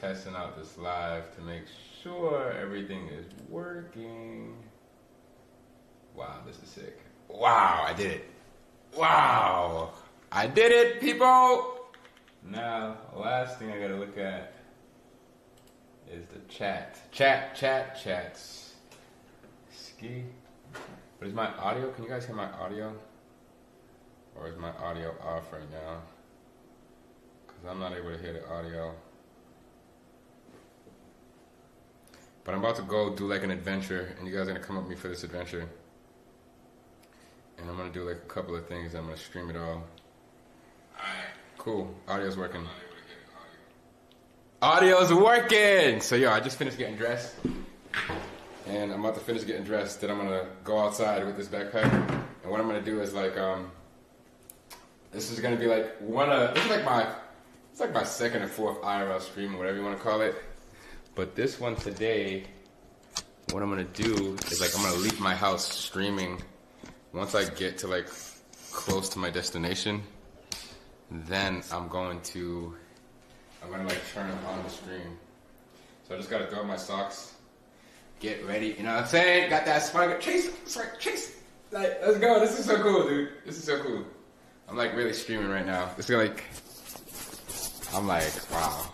testing out this live to make sure everything is working. Wow, this is sick. Wow, I did it. Wow, I did it, people. Now, last thing I gotta look at is the chat. Chat, chat, chats. Ski. But is my audio? Can you guys hear my audio? Or is my audio off right now? Because I'm not able to hear the audio. But I'm about to go do like an adventure, and you guys are gonna come up with me for this adventure. And I'm gonna do like a couple of things. I'm gonna stream it all. Cool. Audio's working. Audio's working! So, yo, I just finished getting dressed. And I'm about to finish getting dressed. Then I'm gonna go outside with this backpack. And what I'm gonna do is like, um, this is gonna be like one of, this is like my, it's like my second or fourth IRL stream, or whatever you wanna call it. But this one today, what I'm gonna do is like, I'm gonna leave my house streaming once I get to like close to my destination. Then I'm going to, I'm gonna like turn on the stream. So I just gotta throw my socks get ready. You know what I'm saying? Got that spark. Chase. Spark, chase. Like, let's go. This is so cool, dude. This is so cool. I'm like really streaming right now. It's like, I'm like, wow.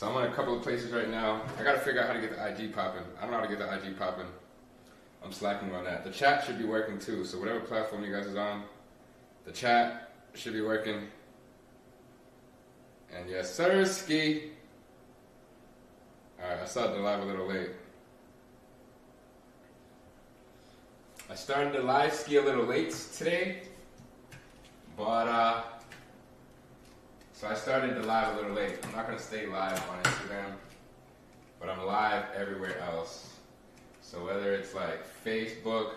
So I'm in a couple of places right now. I gotta figure out how to get the IG popping. I don't know how to get the IG popping. I'm slacking on that. The chat should be working too. So whatever platform you guys is on, the chat should be working. And yes, sir, ski. Alright, I started the live a little late. I started the live ski a little late today, but uh, so I started the live a little late. I'm not gonna stay live on Instagram, but I'm live everywhere else. So whether it's like Facebook,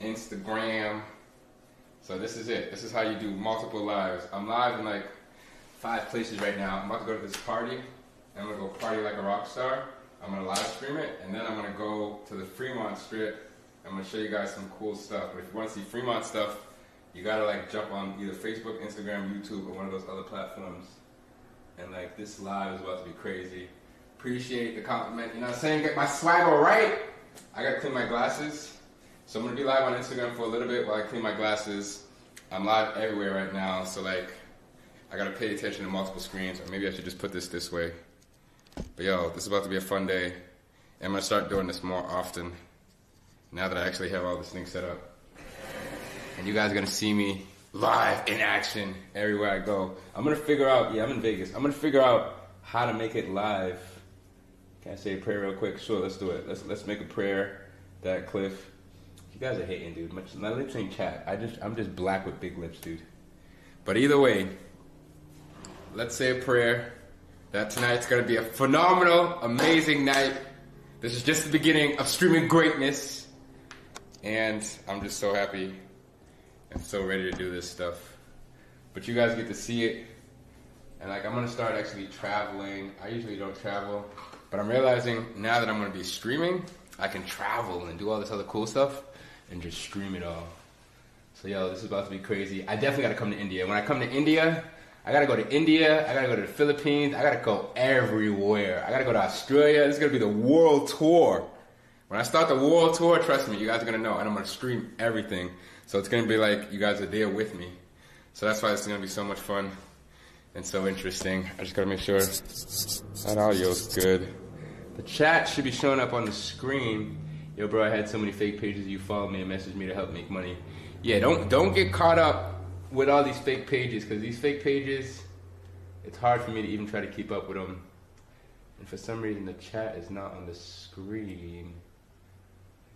Instagram, so this is it. This is how you do multiple lives. I'm live in like five places right now. I'm about to go to this party. I'm gonna go party like a rock star. I'm gonna live stream it, and then I'm gonna go to the Fremont Strip I'm gonna show you guys some cool stuff. But if you want to see Fremont stuff, you gotta like jump on either Facebook, Instagram, YouTube, or one of those other platforms. And like this live is about to be crazy. Appreciate the compliment. You know what I'm saying? Get my swagger right. I gotta clean my glasses. So I'm gonna be live on Instagram for a little bit while I clean my glasses. I'm live everywhere right now, so like I gotta pay attention to multiple screens, or maybe I should just put this this way. But yo, this is about to be a fun day. And I'm gonna start doing this more often now that I actually have all this thing set up. And you guys are gonna see me live in action everywhere I go. I'm gonna figure out, yeah, I'm in Vegas. I'm gonna figure out how to make it live. Can I say a prayer real quick? Sure, let's do it. Let's let's make a prayer. That Cliff. You guys are hating, dude. My, lips ain't chat. I just I'm just black with big lips, dude. But either way, let's say a prayer that tonight's gonna be a phenomenal, amazing night. This is just the beginning of streaming greatness. And I'm just so happy and so ready to do this stuff. But you guys get to see it. And like I'm gonna start actually traveling. I usually don't travel, but I'm realizing now that I'm gonna be streaming, I can travel and do all this other cool stuff and just stream it all. So yo, this is about to be crazy. I definitely gotta come to India. When I come to India, I gotta go to India, I gotta go to the Philippines, I gotta go everywhere. I gotta go to Australia. This is gonna be the world tour. When I start the world tour, trust me, you guys are gonna know, and I'm gonna stream everything. So it's gonna be like you guys are there with me. So that's why it's gonna be so much fun and so interesting. I just gotta make sure that audio's good. The chat should be showing up on the screen. Yo, bro, I had so many fake pages. You followed me and messaged me to help make money. Yeah, don't don't get caught up with all these fake pages because these fake pages, it's hard for me to even try to keep up with them. And for some reason, the chat is not on the screen.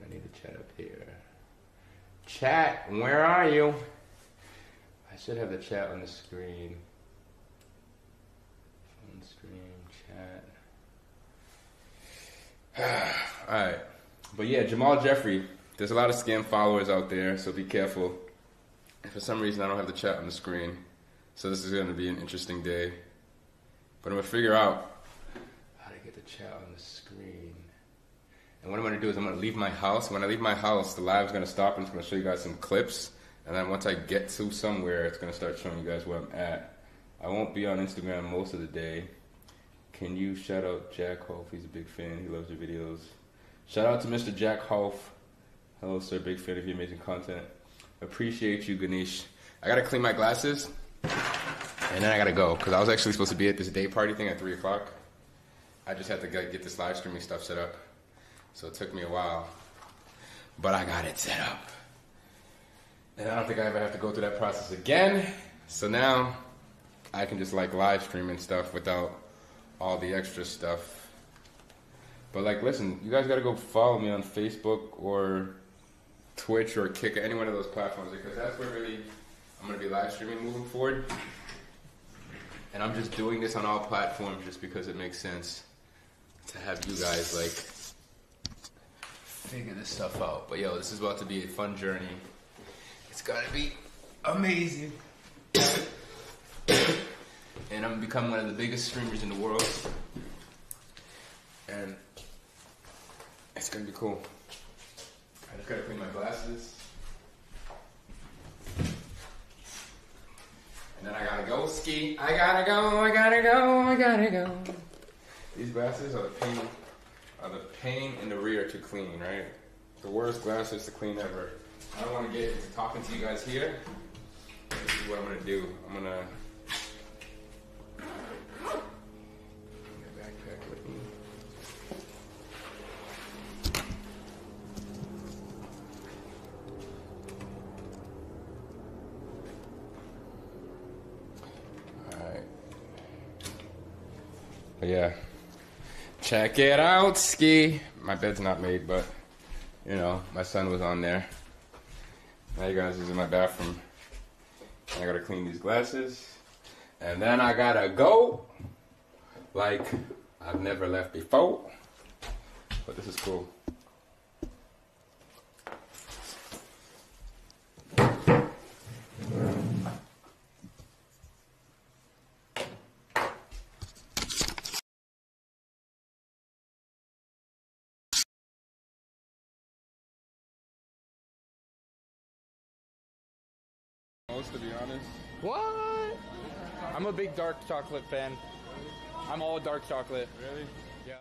I need to chat up here. Chat, where are you? I should have the chat on the screen. Phone screen, chat. Alright. But yeah, Jamal Jeffrey. There's a lot of scam followers out there, so be careful. For some reason, I don't have the chat on the screen. So this is going to be an interesting day. But I'm going to figure out how to get the chat on. And what I'm gonna do is I'm gonna leave my house. When I leave my house, the live is gonna stop and it's gonna show you guys some clips. And then once I get to somewhere, it's gonna start showing you guys where I'm at. I won't be on Instagram most of the day. Can you shout out Jack Hoff? He's a big fan. He loves your videos. Shout out to Mr. Jack Hoff. Hello, sir. Big fan of your amazing content. Appreciate you, Ganesh. I gotta clean my glasses, and then I gotta go because I was actually supposed to be at this day party thing at three o'clock. I just had to get this live streaming stuff set up, so it took me a while, but I got it set up, and I don't think I ever have to go through that process again. So now I can just like live stream and stuff without all the extra stuff. But like, listen, you guys gotta go follow me on Facebook or Twitch or Kick, any one of those platforms, because that's where really I'm gonna be live streaming moving forward. And I'm just doing this on all platforms just because it makes sense to have you guys like figure this stuff out. But yo, this is about to be a fun journey. It's gotta be amazing. and I'm gonna become one of the biggest streamers in the world. And it's gonna be cool. I just gotta clean my glasses. And then I gotta go ski. I gotta go, I gotta go, I gotta go. These glasses are the pain the pain in the rear to clean, right? The worst glasses to clean ever. I don't wanna get into talking to you guys here. This is what I'm gonna do. I'm gonna. Alright. But yeah. Check it out, ski. My bed's not made, but you know, my son was on there. Now you guys is in my bathroom. I gotta clean these glasses. And then I gotta go like I've never left before. But this is cool. Most to be honest. What? I'm a big dark chocolate fan. I'm all dark chocolate. Really? Yeah.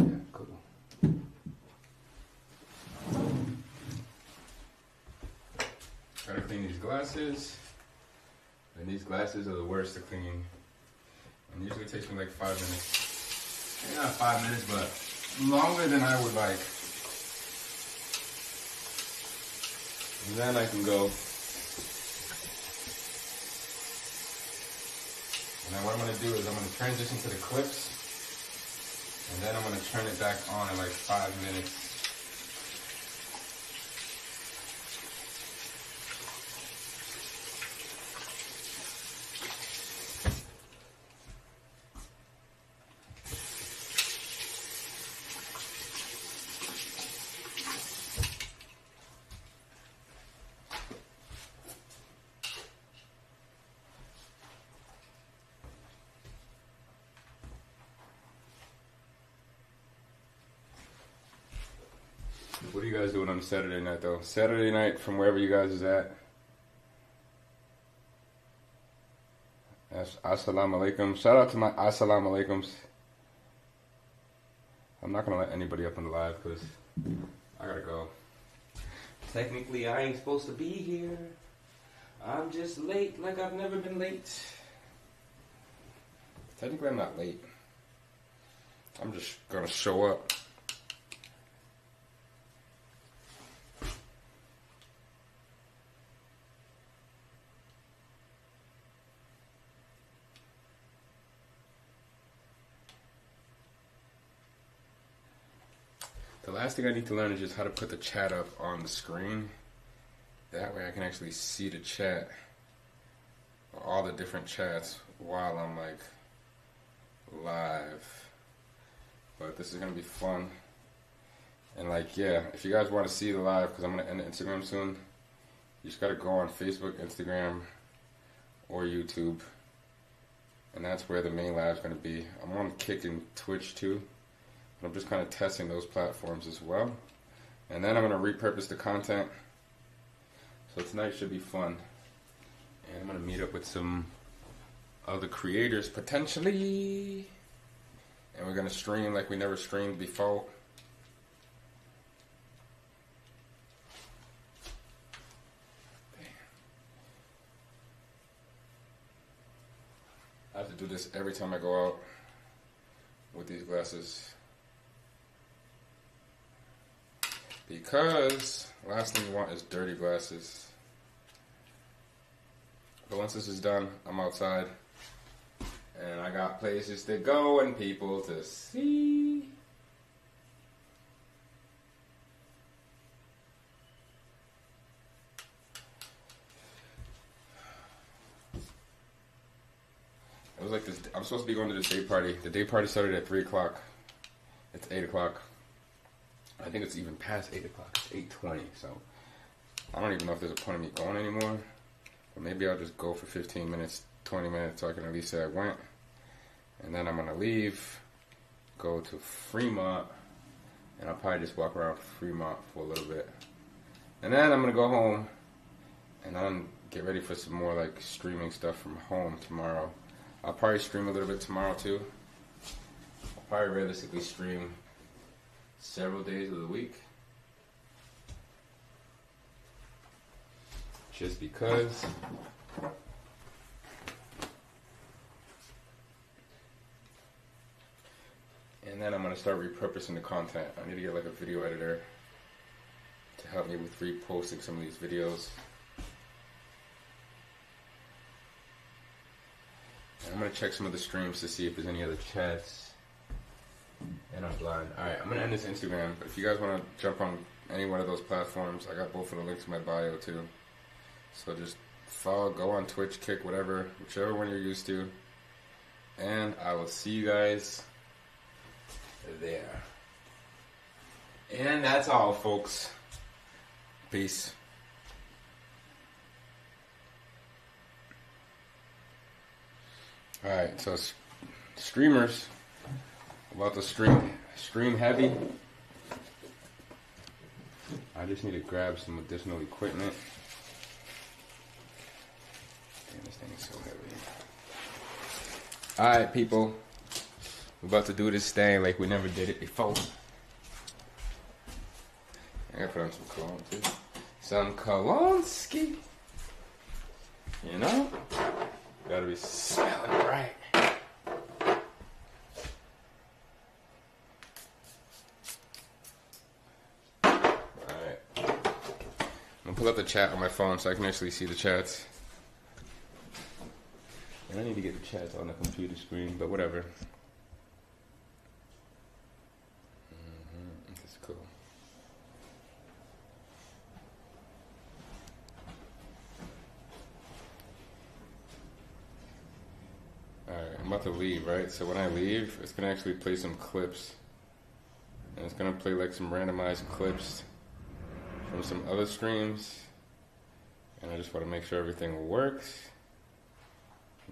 Yeah, cool. Gotta clean these glasses. And these glasses are the worst to clean. And usually it takes me like five minutes. Maybe not five minutes, but longer than I would like. And then I can go. And then what I'm gonna do is I'm gonna transition to the clips. And then I'm gonna turn it back on in like five minutes. What are you guys doing on Saturday night though? Saturday night from wherever you guys is at. As- Assalamu alaikum. Shout out to my assalamu alaikums. I'm not gonna let anybody up on the live because I gotta go. Technically, I ain't supposed to be here. I'm just late like I've never been late. Technically, I'm not late. I'm just gonna show up. Last thing I need to learn is just how to put the chat up on the screen. That way I can actually see the chat, all the different chats while I'm like live. But this is gonna be fun. And like, yeah, if you guys want to see the live, because I'm gonna end Instagram soon, you just gotta go on Facebook, Instagram, or YouTube. And that's where the main live's gonna be. I'm on Kick and Twitch too. I'm just kind of testing those platforms as well. And then I'm going to repurpose the content. So tonight should be fun. And I'm gonna meet up with some other creators potentially. And we're gonna stream like we never streamed before. I have to do this every time I go out with these glasses. Because last thing you want is dirty glasses. But once this is done, I'm outside. And I got places to go and people to see. It was like this. I'm supposed to be going to this day party. The day party started at three o'clock. It's eight o'clock. I think it's even past eight o'clock. It's eight twenty. So I don't even know if there's a point of me going anymore. But maybe I'll just go for 15 minutes, 20 minutes, so I can at least say I went. And then I'm gonna leave, go to Fremont, and I'll probably just walk around Fremont for a little bit. And then I'm gonna go home, and then get ready for some more like streaming stuff from home tomorrow. I'll probably stream a little bit tomorrow too. I'll probably realistically stream several days of the week. Just because. And then I'm gonna start repurposing the content. I need to get like a video editor to help me with reposting some of these videos. And I'm gonna check some of the streams to see if there's any other chats. And I'm blind. Alright, I'm gonna end this Instagram, if you guys wanna jump on any one of those platforms, I got both of the links in my bio too. So just follow, go on Twitch, Kick, whatever, whichever one you're used to. And I will see you guys there. And that's all, folks. Peace. Alright, so s- streamers about to stream stream heavy. I just need to grab some additional equipment. Damn, this thing is so heavy. Alright, people. We're about to do this thing like we never did it before. I gotta put on some cologne too. Some cologne. You know? Gotta be smelling right. Alright. I'm up the chat on my phone so I can actually see the chats. And I need to get the chats on the computer screen, but whatever. hmm That's cool. Alright, I'm about to leave, right? So when I leave, it's gonna actually play some clips. And it's gonna play like some randomized clips from some other streams. And I just wanna make sure everything works.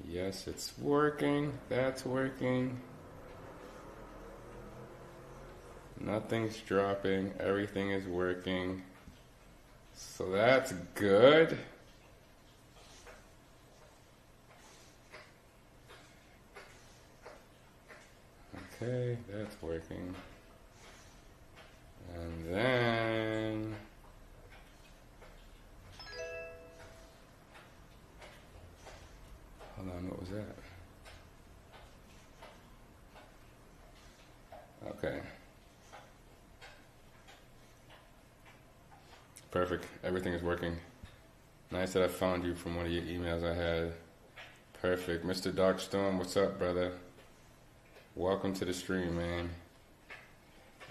Yes, it's working. That's working. Nothing's dropping. Everything is working. So that's good. Okay, that's working. And then. Hold on, what was that? Okay. Perfect. Everything is working. Nice that I found you from one of your emails I had. Perfect. Mr. Darkstorm, what's up, brother? Welcome to the stream, man.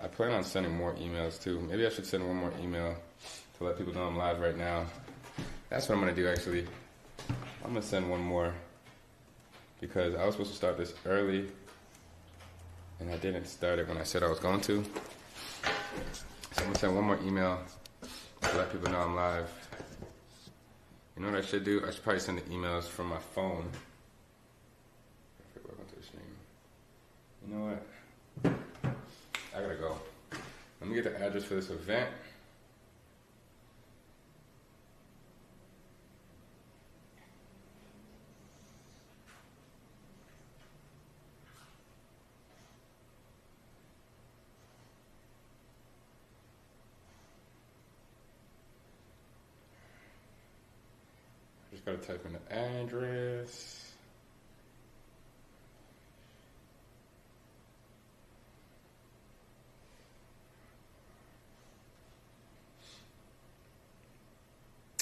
I plan on sending more emails too. Maybe I should send one more email to let people know I'm live right now. That's what I'm gonna do actually. I'm gonna send one more because I was supposed to start this early and I didn't start it when I said I was going to. So I'm gonna send one more email to let people know I'm live. You know what I should do? I should probably send the emails from my phone. You know what? I gotta go. Let me get the address for this event. Type in the address.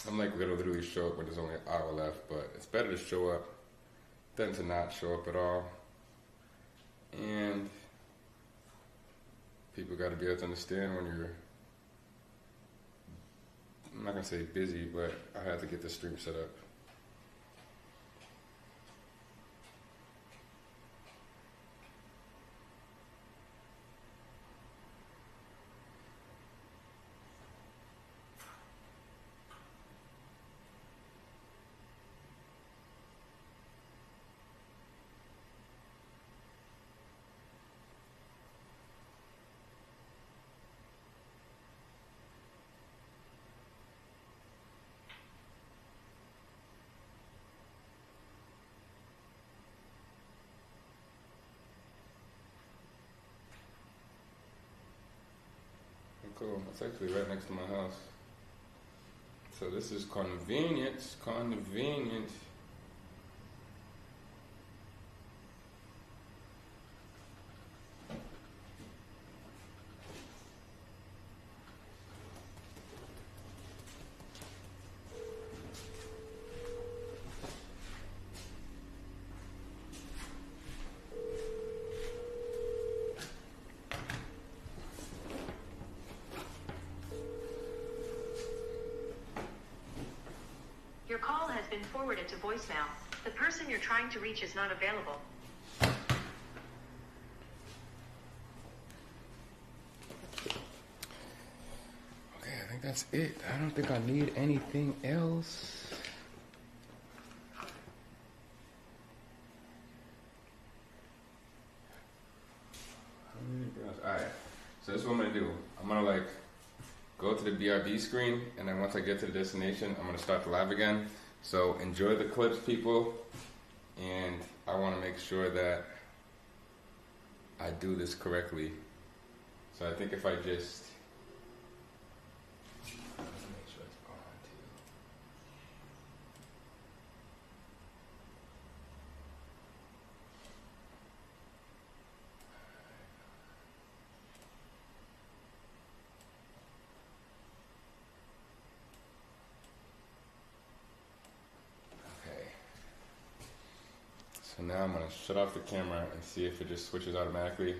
I'm like gonna literally show up when there's only an hour left, but it's better to show up than to not show up at all. And people got to be able to understand when you're. I'm not gonna say busy, but I had to get the stream set up. Cool. It's actually right next to my house. So this is convenient. Convenient. Your call has been forwarded to voicemail. The person you're trying to reach is not available. Okay, I think that's it. I don't think I need anything else. Alright, so this is what I'm gonna do. I'm gonna like go to the BRB screen, and then once I get to the destination, I'm gonna start the live again. So enjoy the clips, people, and I wanna make sure that I do this correctly. So I think if I just Make sure it's on too. Okay. So now I'm gonna shut off the camera and see if it just switches automatically.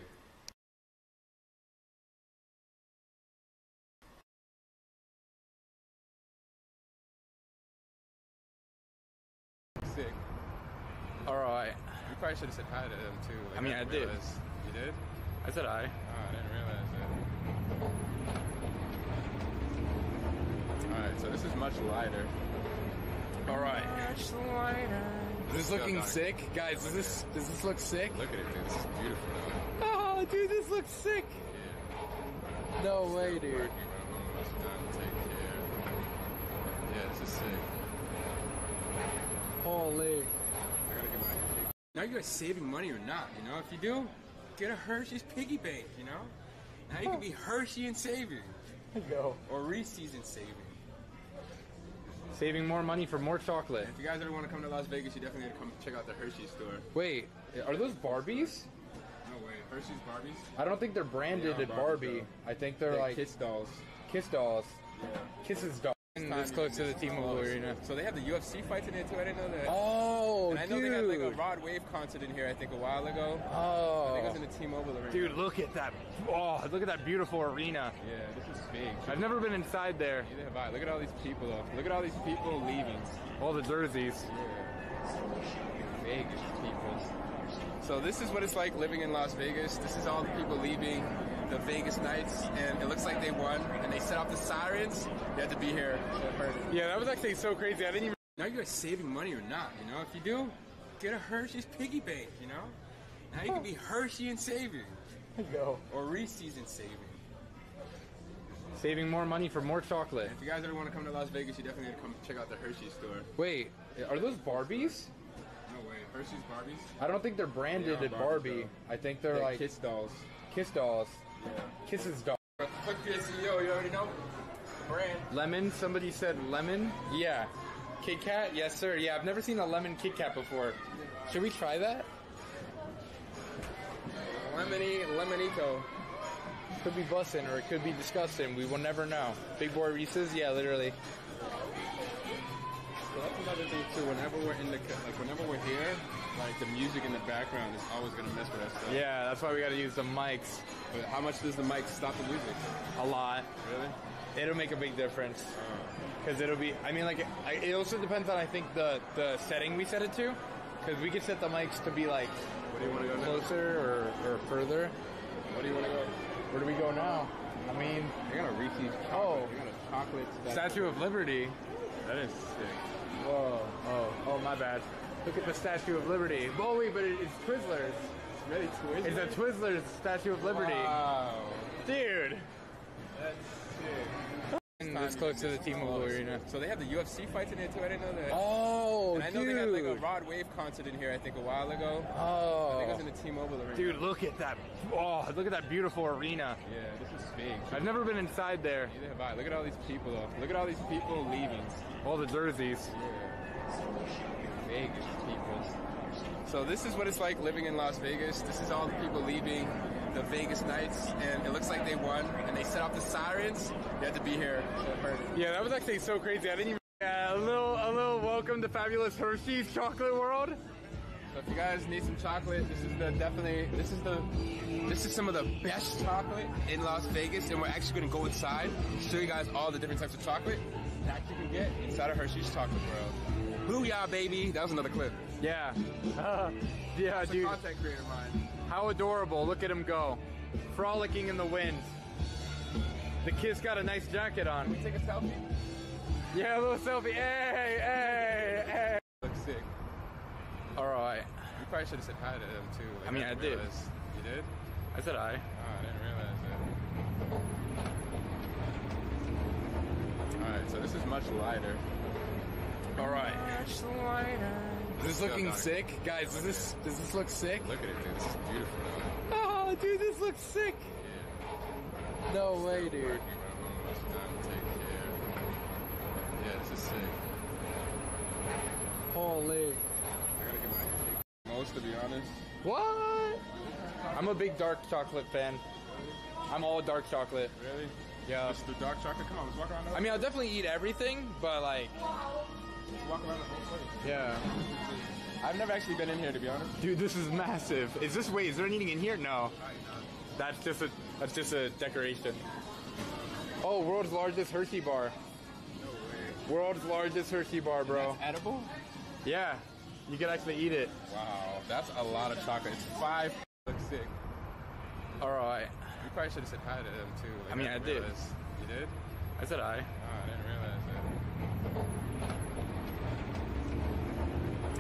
Sick. All right. You probably should have said hi to them too. Like, I mean, I did. realized- You did? I said I. Oh, I didn't realize that. Alright, so this is much lighter. All right. Much lighter. Is this looking sick, guys? Does this does this look sick? Look at it, dude. This is beautiful. Oh, dude, this looks sick. No way, dude. Working, but I'm almost done. Take care. Yeah, this is sick. Holy. I gotta get my. Now you guys saving money or not? You know, if you do, get a Hershey's piggy bank. You know, now you can be Hershey and saving, Go. or Reese's and saving. Saving more money for more chocolate. If you guys ever want to come to Las Vegas, you definitely gotta come check out the Hershey store. Wait, are those Barbies? No way, Hershey's Barbies. I don't think they're branded They at Barbie. I think they're, They're like kiss dolls. kiss dolls. Yeah. Kisses dolls. This close to the T-Mobile Arena. So they have the UFC fights in there too. I didn't know that. Oh, and I know dude. they had like a Rod Wave concert in here. I think a while ago. Oh, I think it was in the T-Mobile Arena. dude, look at that. Oh, look at that beautiful arena. Yeah, this is big. I've never been inside there. Neither have I. Look at all these people though. Look at all these people leaving. All the jerseys. Yeah. Vegas people. So this is what it's like living in Las Vegas. This is all the people leaving the Vegas Knights, and it looks like they won. And they set off the sirens. You have to be here. to have heard it. Yeah, that was actually so crazy. I didn't even. Now you guys saving money or not? You know, if you do, get a Hershey's piggy bank. You know, now you can be Hershey and saving, Go. or Reese's and saving. Saving more money for more chocolate. If you guys ever want to come to Las Vegas, you definitely gotta come check out the Hershey store. Wait, are those Barbies? No way, Hershey's Barbies. I don't think they're branded They at Barbie. though. I think they're, They're like kiss dolls. kiss dolls. Yeah. Kisses dolls. Click CEO, you already know. Brand. Lemon? Somebody said lemon? Yeah. Kit Kat? Yes, sir. Yeah, I've never seen a lemon Kit Kat before. Should we try that? Lemony, lemonito. Could be bussin' or it could be disgusting. We will never know. Big boy Reese's? Yeah, literally. So that's another thing too. Whenever we're in the like, whenever we're here, like the music in the background is always gonna mess with us. Yeah, that's why we gotta use the mics But how much does the mic stop the music? a lot. Really? It'll make a big difference. Oh. Because it'll be, I mean, like, I, it also depends on, I think, the, the setting we set it to. Because we could set the mics to be, like, Where do you want to go closer or, or further. What do you want to go? Where do we go now? I mean, I got a Reese's chocolate. Oh. I got a chocolate. statue. Statue of Liberty. That is sick. Whoa, oh, oh, my bad. Look at the Statue of Liberty. Oh, wait, but it, it's Twizzlers. It's really twisted. It's a Twizzlers Statue of Liberty. Wow. Dude. That's sick. This close to the T-Mobile Arena. So they have the UFC fights in there too. I didn't know that. Oh, and I know dude. they had like a Rod Wave concert in here. I think a while ago. Oh, I think it was in the T-Mobile Arena. Dude, look at that. Oh, look at that beautiful arena. Yeah, this is big. I've never been inside there. Neither have I. Look at all these people though. Look at all these people leaving. All the jerseys. Vegas people. So this is what it's like living in Las Vegas. This is all the people leaving the Vegas Knights, and it looks like they won. And they set off the sirens. You had to be here. to heard it. Yeah, that was actually so crazy. I didn't even. Yeah, a little, a little welcome to fabulous Hershey's chocolate world. So if you guys need some chocolate, this is the definitely this is the this is some of the best chocolate in Las Vegas, and we're actually gonna go inside, show you guys all the different types of chocolate that you can get inside of Hershey's Chocolate World. Booyah, baby! That was another clip. Yeah. Yeah, a dude. content creator. How adorable. Look at him go. Frolicking in the wind. The kid's got a nice jacket on. Can we Take a selfie. Yeah, a little selfie. Hey, hey, hey. Looks sick. All right. You probably should have said hi to them too. Like, I mean, didn't I did. realize- You did? I said I. Oh, I didn't realize that. All right, so this is much lighter. All right. Is this looking sick? Guys, does this does this look sick? Look at it, dude. This is beautiful. Oh, dude, this looks sick. No way, dude. Working, but I'm almost done. Take care. Yeah, this is sick. Holy. I gotta get my most to be honest. What? I'm a big dark chocolate fan. I'm all dark chocolate. Really? Yeah. Just the dark chocolate. Come on, let's walk around. I mean, I'll definitely eat everything, but like, let's walk around the whole place. yeah. I've never actually been in here to be honest. Dude, this is massive. Is this wait? Is there anything in here? No. That's just a that's just a decoration. Oh, world's largest Hershey bar. No way. World's largest Hershey bar, bro. That's edible? Yeah, you can actually eat it. Wow, that's a lot of chocolate. It's five. Looks sick. All right. You probably should have said hi to them too. Like, I mean, I didn't did. You did? I said I. Oh, ah, I didn't realize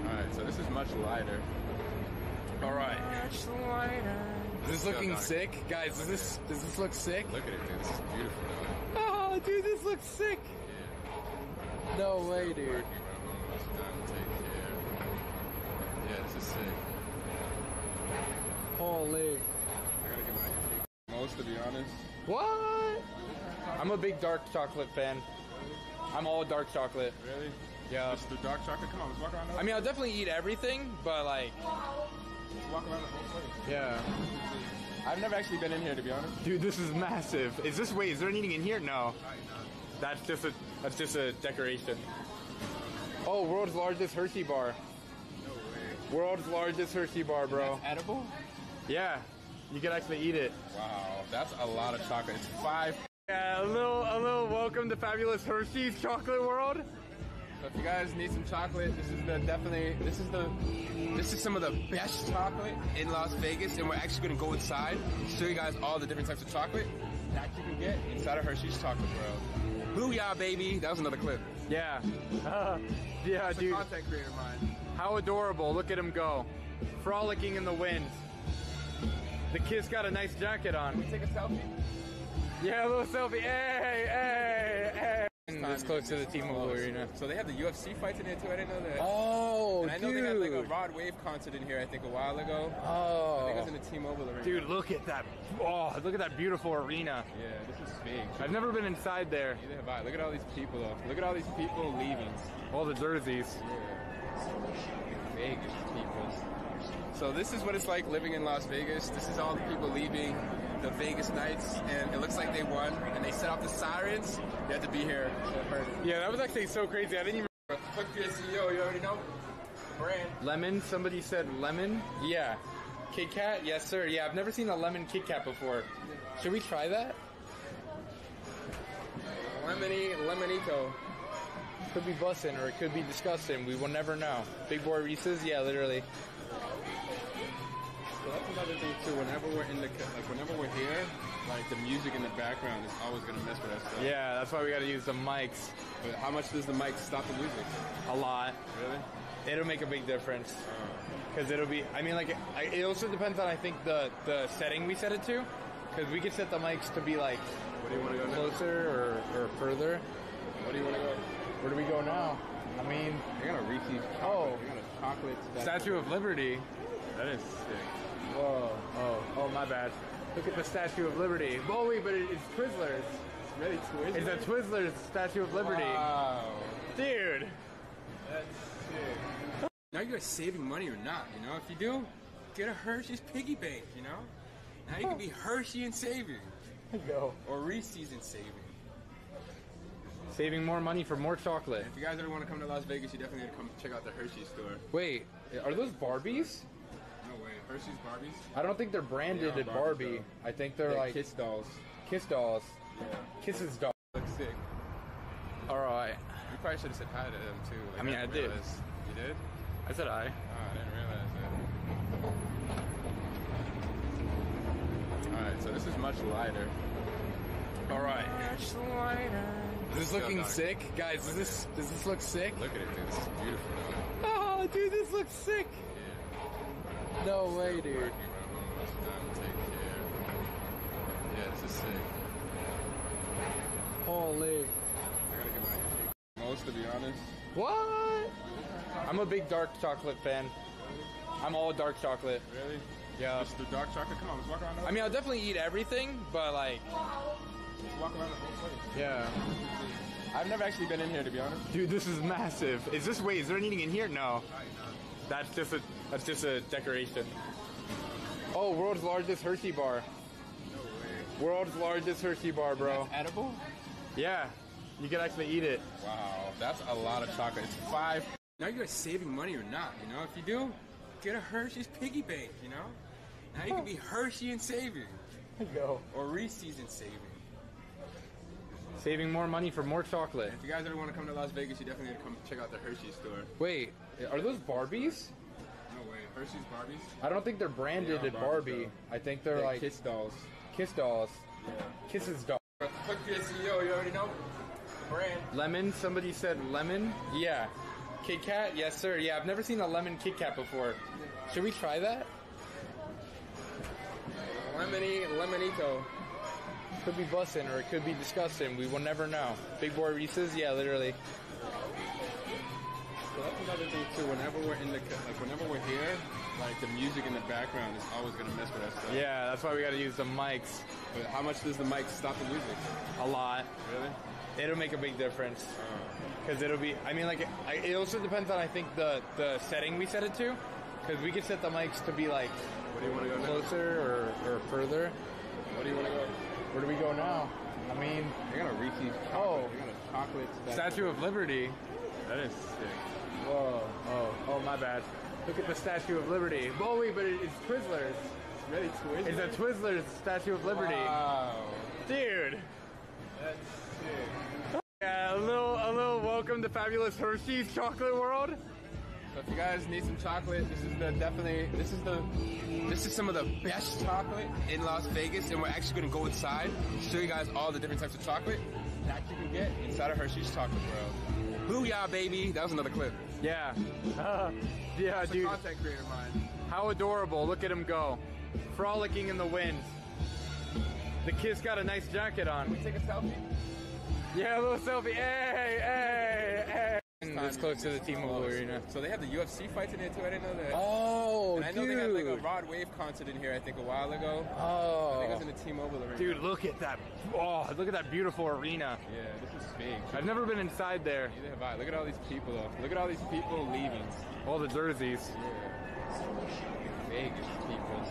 that. All right, so this is much lighter. All right. Much Is this Still looking sick, guys? Does this does this look sick? Look at it, dude. This is beautiful. Oh, dude, this looks sick. No way, dude. Working, but I'm almost done. Take care. Yeah, this is sick. Holy. I gotta get my most to be honest. What? I'm a big dark chocolate fan. I'm all dark chocolate. Really? Yeah. Just the dark chocolate. Come on, let's walk around. The I mean, I'll definitely eat everything, but like, let's walk around the whole place. yeah. I've never actually been in here to be honest. Dude, this is massive. Is this wait? Is there anything in here? No. That's just a that's just a decoration. Oh, world's largest Hershey bar. No way. World's largest Hershey bar, bro. That's edible? Yeah, you can actually eat it. Wow, that's a lot of chocolate. It's five. Yeah, a little a little welcome to fabulous Hershey's chocolate world. So if you guys need some chocolate, this is the definitely this is the this is some of the best chocolate in Las Vegas, and we're actually gonna go inside, show you guys all the different types of chocolate that you can get inside of Hershey's Chocolate World. Booyah, baby! That was another clip. Yeah. Uh, yeah, a dude. content creator of mine. How adorable. Look at him go. Frolicking in the wind. The kid's got a nice jacket on. We take a selfie. Yeah, a little selfie. Hey, hey, hey. This close to the T-Mobile Arena. So they have the UFC fights in there too. I didn't know that. Oh, and I know they had like a Rod Wave concert in here. I think a while ago. Oh, I think oh. it was in Oh, the T-Mobile Arena. dude, look at that! Oh, look at that beautiful arena. Yeah, this is big. I've never been inside there. Neither have I. Look at all these people though. Look at all these people leaving. All the jerseys. Vegas people. So this is what it's like living in Las Vegas. This is all the people leaving the Vegas Knights, and it looks like they won. And they set off the sirens. You had to be here to heard it. Yeah, that was actually so crazy. I didn't even. Cliff Pierre CEO. You already know. Brand. Lemon? Somebody said lemon? Yeah. Kit Kat? Yes, sir. Yeah, I've never seen a lemon Kit Kat before. Should we try that? Lemony, Lemonito. Could be bussin' or it could be disgusting. We will never know. Big boy Reese's? Yeah, literally. So that's another thing too. Whenever we're in the like, whenever we're here, like the music in the background is always gonna mess with us. Stuff. Yeah, that's why we gotta use the mics But how much does the mic stop the music? a lot. Really? It'll make a big difference. Oh. Because it'll be, I mean, like, I, it also depends on, I think, the, the setting we set it to. Because we could set the mics to be, like, Where do you want to go now? closer or, or further. Where do you want to go? Where do we go now? I mean, I got a Reese's. Chocolate. Oh. I got a chocolate. Statue of Liberty. That is sick. Whoa. Oh, oh, my bad. Look at the Statue of Liberty. Oh, wait, but it, it's Twizzlers. It's really Twizzlers? It's a Twizzlers Statue of Liberty. Wow. Dude. That's sick. Now you're saving money or not, you know? If you do, get a Hershey's piggy bank, you know? Now you can be Hershey and saving. Go. Or Reese's and saving. Saving more money for more chocolate. If you guys ever want to come to Las Vegas, you definitely need to come check out the Hershey store. Wait, are those Barbies? No way. Hershey's Barbies? I don't think they're branded They are at Barbies, Barbie. though. I think they're They're like Kiss dolls. Kiss dolls. Yeah. Kisses doll. Look sick. All right. You probably should have said hi to them too. Like, I mean, I didn't did. realize- You did? I said I. Oh, I didn't realize that. Alright, so this is much lighter. All right. Much lighter. Is this looking sick, guys? Does this does this look sick? Look at it, dude. This is beautiful. Oh, dude, this looks sick. No way, dude. Working when I'm almost done. Take care. Yeah, this is sick. Holy. I gotta get my most to be honest. What? I'm a big dark chocolate fan. I'm all dark chocolate. Really? Yeah. Just the dark chocolate. Come on, let's walk around. The I mean, I'll definitely eat everything, but like, let's walk around the whole place. yeah. I've never actually been in here to be honest. Dude, this is massive. Is this wait? Is there anything in here? No. That's just a that's just a decoration. Oh, world's largest Hershey bar. No way. World's largest Hershey bar, bro. That's edible? Yeah, you can actually eat it. Wow, that's a lot of chocolate. It's five. Now you're saving money or not, you know? If you do, get a Hershey's piggy bank, you know? Now you can be Hershey and saving. Go. Or Reese's and saving. Saving more money for more chocolate. If you guys ever want to come to Las Vegas, you definitely need to come check out the Hershey store. Wait, are those Barbies? No way. Hershey's Barbies? I don't think they're branded They are at Barbie. I think they're like Kiss dolls. Kiss dolls. Yeah. Kisses doll. Your CEO, you already know. Brand. Lemon? Somebody said lemon? Yeah. Kit Kat? Yes, sir. Yeah, I've never seen a lemon Kit Kat before. Should we try that? Lemony, Lemonito. Could be bussin' or it could be disgusting. We will never know. Big boy Reese's? Yeah, literally. So that's another thing too. Whenever we're in the like, whenever we're here, like the music in the background is always gonna mess with us. Stuff. Yeah, that's why we gotta use the mics But how much does the mic stop the music? a lot. Really? It'll make a big difference. Oh. Because it'll be, I mean, like, I, it also depends on, I think, the, the setting we set it to. Because we could set the mics to be, like, Where do you want to go closer or, or further. Where do you want to go? Where do we go now? I mean, I got a Reese's chocolate. Oh. I got a chocolate. Statue of Liberty. That is sick. Whoa, oh, oh, my bad. Look at the Statue of Liberty. Oh, wait, but it's Twizzlers. It's Really Twizzlers? It's a Twizzlers Statue of Liberty. Wow. Dude. That's sick. Yeah, a little, a little welcome to fabulous Hershey's chocolate world. So if you guys need some chocolate, this is the definitely this is the this is some of the best chocolate in Las Vegas, and we're actually gonna go inside, show you guys all the different types of chocolate that you can get inside of Hershey's Chocolate World. Booyah, baby! That was another clip. Yeah. yeah, It's a dude. content creator of mine. How adorable. Look at him go. Frolicking in the wind. The kid's got a nice jacket Can we take a selfie? Yeah, a little selfie. Hey, hey, hey. This close to the T-Mobile oh, Arena. So they have the UFC fights in there too. I didn't know that. Oh, and I know they had like a Rod Wave concert in here. I think a while ago. Oh, I think it was in Oh, the T-Mobile Arena. dude, look at that. Oh, look at that beautiful arena. Yeah, this is big. I've never been inside there. Neither have I. Look at all these people though. Look at all these people leaving. All the jerseys. Vegas people.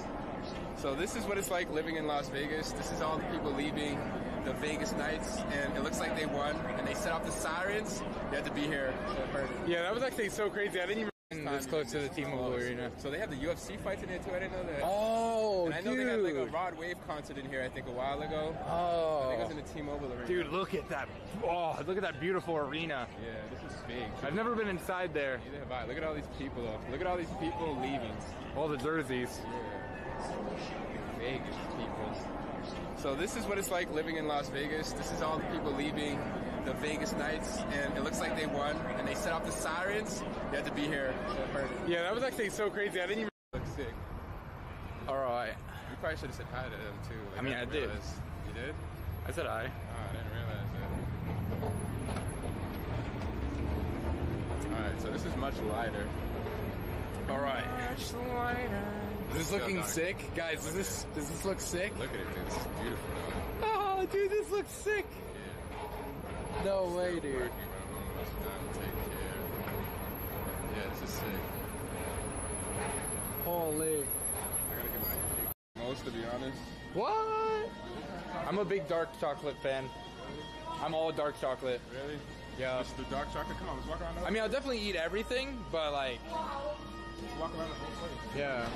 So this is what it's like living in Las Vegas. This is all the people leaving the Vegas Knights, and it looks like they won. And they set off the sirens. They had to be here. to heard it. Yeah, that was actually so crazy. I didn't even. This close to the T-Mobile Arena. So they have the UFC fights in there too. I didn't know that. Oh, and I know dude. they had like a Rod Wave concert in here. I think a while ago. Oh, I think it was in the T-Mobile Arena. dude, look at that. Oh, look at that beautiful arena. Yeah, this is big. I've never been inside there. Neither have I. Look at all these people though. Look at all these people leaving. All the jerseys. Vegas people. So this is what it's like living in Las Vegas. This is all the people leaving the Vegas Knights, and it looks like they won. And they set off the sirens. They had to be here. to heard it. Yeah, that was actually so crazy. I didn't even. Look sick. All right. You probably should have said hi to them too. Like, I mean, I did. realize- You did? I said hi. Oh, I didn't realize that. Alright, so this is much lighter. All right. Is this looking Dog. sick, guys? Does this does this look sick? Look at it, dude. This is beautiful. though. Oh, dude, this looks sick. No way, dude. Working, bro. Must not take care. Yeah, this is sick. Holy. I gotta get my most to be honest. What? I'm a big dark chocolate fan. I'm all dark chocolate. Really? Yeah. Just the dark chocolate. Come on, let's walk around. I mean, I'll definitely eat everything, but like, let's walk around the whole place. yeah.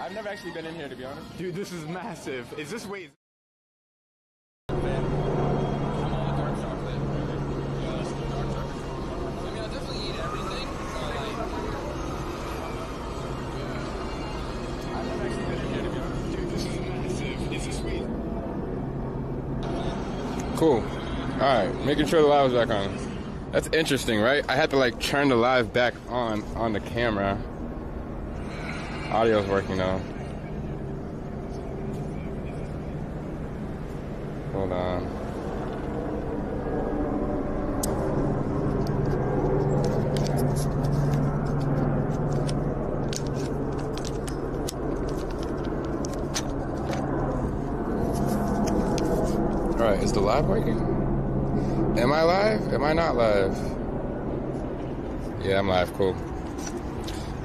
I've never actually been in here to be honest. Dude, this is massive. Is this wait? I'm all dark chocolate. I mean, I'll definitely eat everything, but like, I've never actually been in here to be honest. dude, this is massive. Is this sweet? Cool. All right, making sure the live is back on. That's interesting, right? I had to like turn the live back on on the camera. Audio's working now. Hold on. All right, is the live working? I live? Am I not live? Yeah, I'm live. Cool.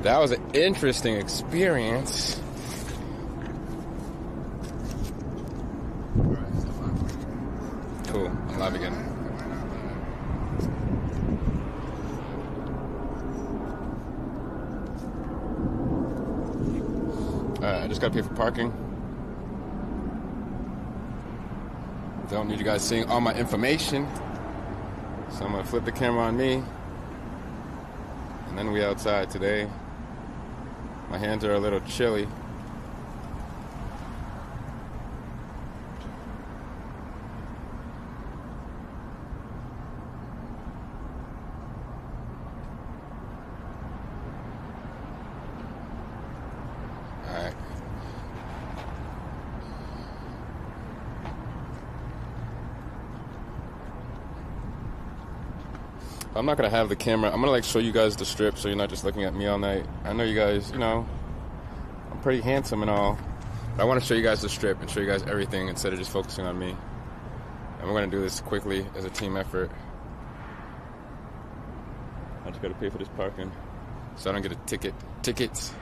That was an interesting experience. Cool. I'm live again. Alright, I just gotta pay for parking. Don't need you guys seeing all my information. So I'm gonna flip the camera on me. And then we outside today. My hands are a little chilly. I'm not gonna have the camera. I'm gonna like show you guys the strip so you're not just looking at me all night. I know you guys, you know, I'm pretty handsome and all. But I wanna show you guys the strip and show you guys everything instead of just focusing on me. And we're gonna do this quickly as a team effort. I just gotta pay for this parking. So I don't get a ticket. Tickets.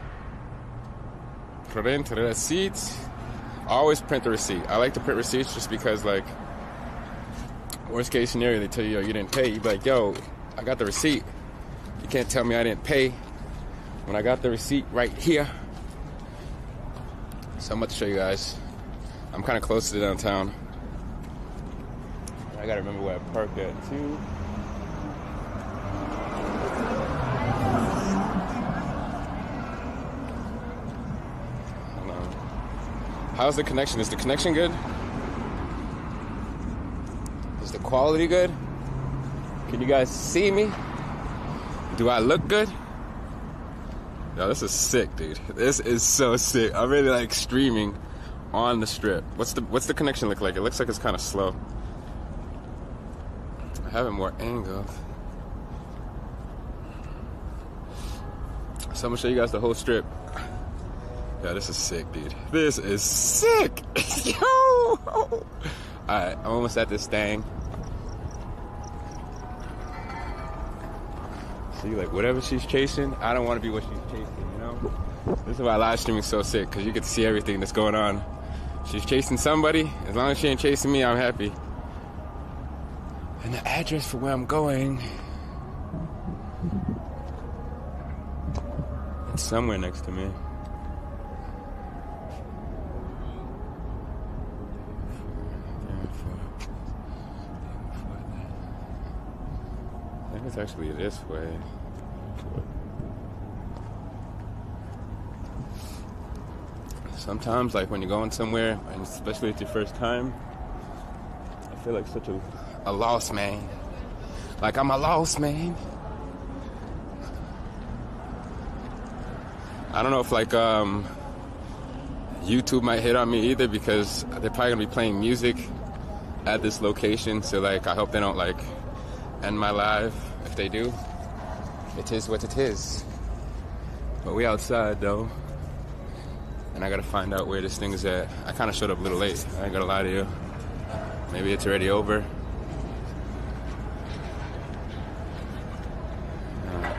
Print receipts. Always print the receipt. I like to print receipts just because like worst case scenario they tell you yo you didn't pay. You be like, yo, I got the receipt. You can't tell me I didn't pay when I got the receipt right here. So I'm about to show you guys. I'm kind of close to downtown. I gotta remember where I parked at too. How's the connection? Is the connection good? Is the quality good? You guys see me? Do I look good? Yo, this is sick, dude. This is so sick. I really like streaming on the strip. What's the what's the connection look like? It looks like it's kind of slow. I have it more angled. So I'm gonna show you guys the whole strip. Yeah, this is sick, dude. This is sick. Yo. Alright, I'm almost at this thing. See, like whatever she's chasing, I don't want to be what she's chasing, you know? This is why live streaming is so sick, because you get to see everything that's going on. She's chasing somebody. As long as she ain't chasing me, I'm happy. And the address for where I'm going. It's somewhere next to me. I think it's actually this way. Sometimes, like when you're going somewhere, and especially it's your first time, I feel like such a, a lost man. Like I'm a lost man. I don't know if like um, YouTube might hit on me either because they're probably gonna be playing music at this location. So like I hope they don't like end my live. If they do, it is what it is. But we outside though. And I gotta find out where this thing is at. I kinda showed up a little late. I ain't gonna lie to you. Maybe it's already over. Uh,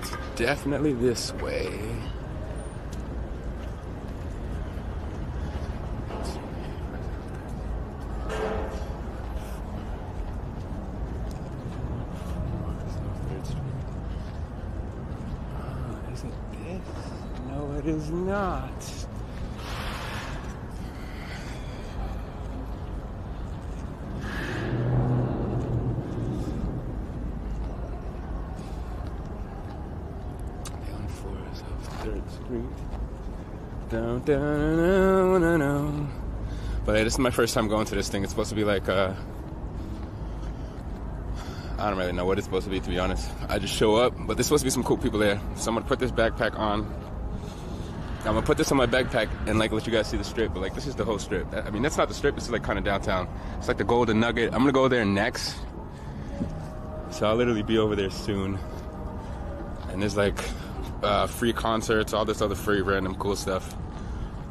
it's definitely this way. Ah, is it this? No, it is not. Down Forest of Third Street. Down, down, down, down, down. But this is my first time going to this thing. It's supposed to be like uh I don't really know what it's supposed to be, to be honest. I just show up, but there's supposed to be some cool people there. So I'm gonna put this backpack on. I'm gonna put this on my backpack and like let you guys see the strip. But like this is the whole strip. I mean, that's not the strip. This is like kind of downtown. It's like the Golden Nugget. I'm gonna go there next. So I'll literally be over there soon. And there's like uh, free concerts, all this other free random cool stuff,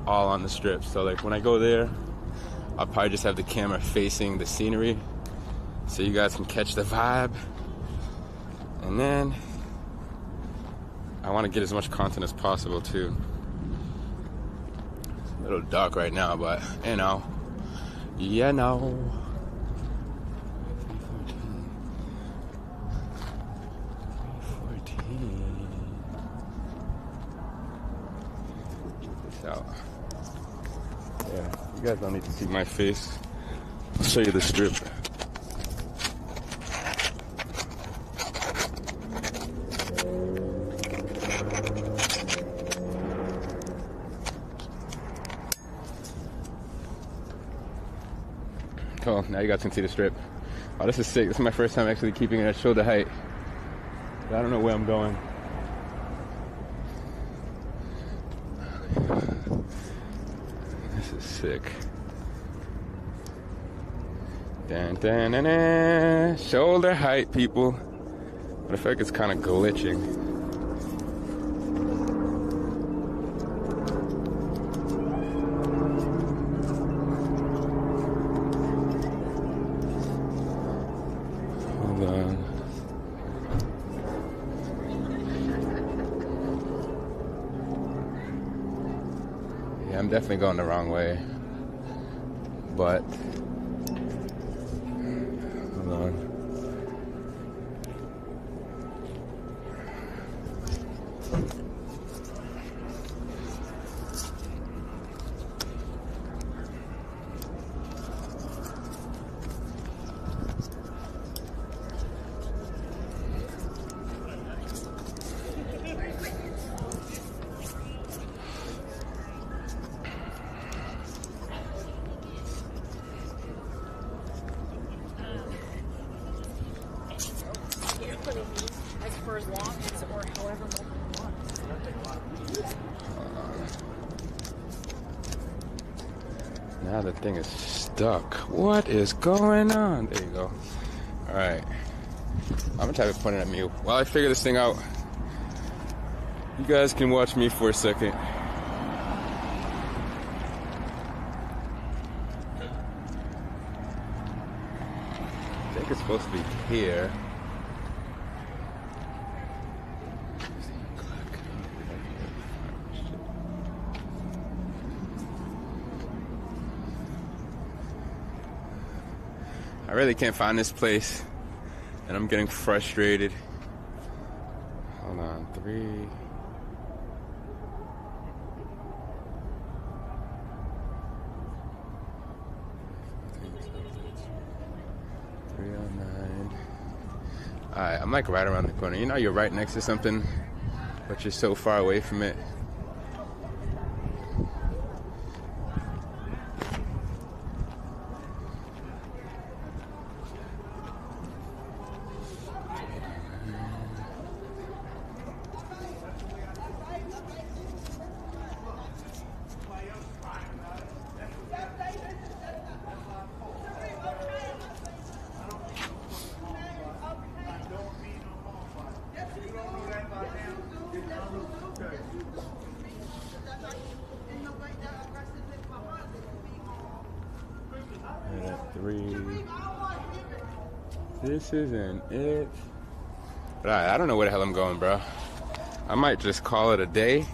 all on the strip. So like when I go there, I'll probably just have the camera facing the scenery so you guys can catch the vibe. And then I want to get as much content as possible too. A little dark right now, but you know, you know. Check this out. Yeah, you guys don't need to see my face. I'll show you the strip. Oh, now you guys can see the strip. Oh, this is sick. This is my first time actually keeping it at shoulder height. I don't know where I'm going. This is sick. Dan, dan, dan, dan. Shoulder height, people. But I feel like it's kind of glitching. Definitely going the wrong way. But is going on? There you go. All right. I'm gonna type it pointing at me. While I figure this thing out, you guys can watch me for a second. I think it's supposed to be here. Really can't find this place, and I'm getting frustrated. Hold on, three. Three oh nine. Alright, I'm like right around the corner. You know you're right next to something, but you're so far away from it. Right at three. This isn't it. But I, I don't know where the hell I'm going, bro. I might just call it a day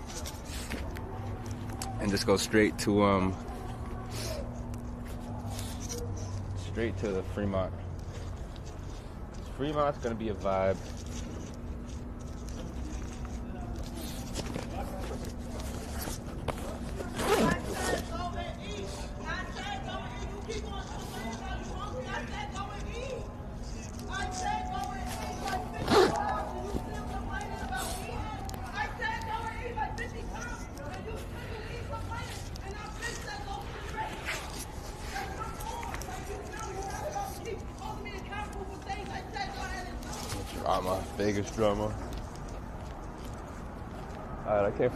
and just go straight to um straight to the Fremont. Fremont's gonna be a vibe.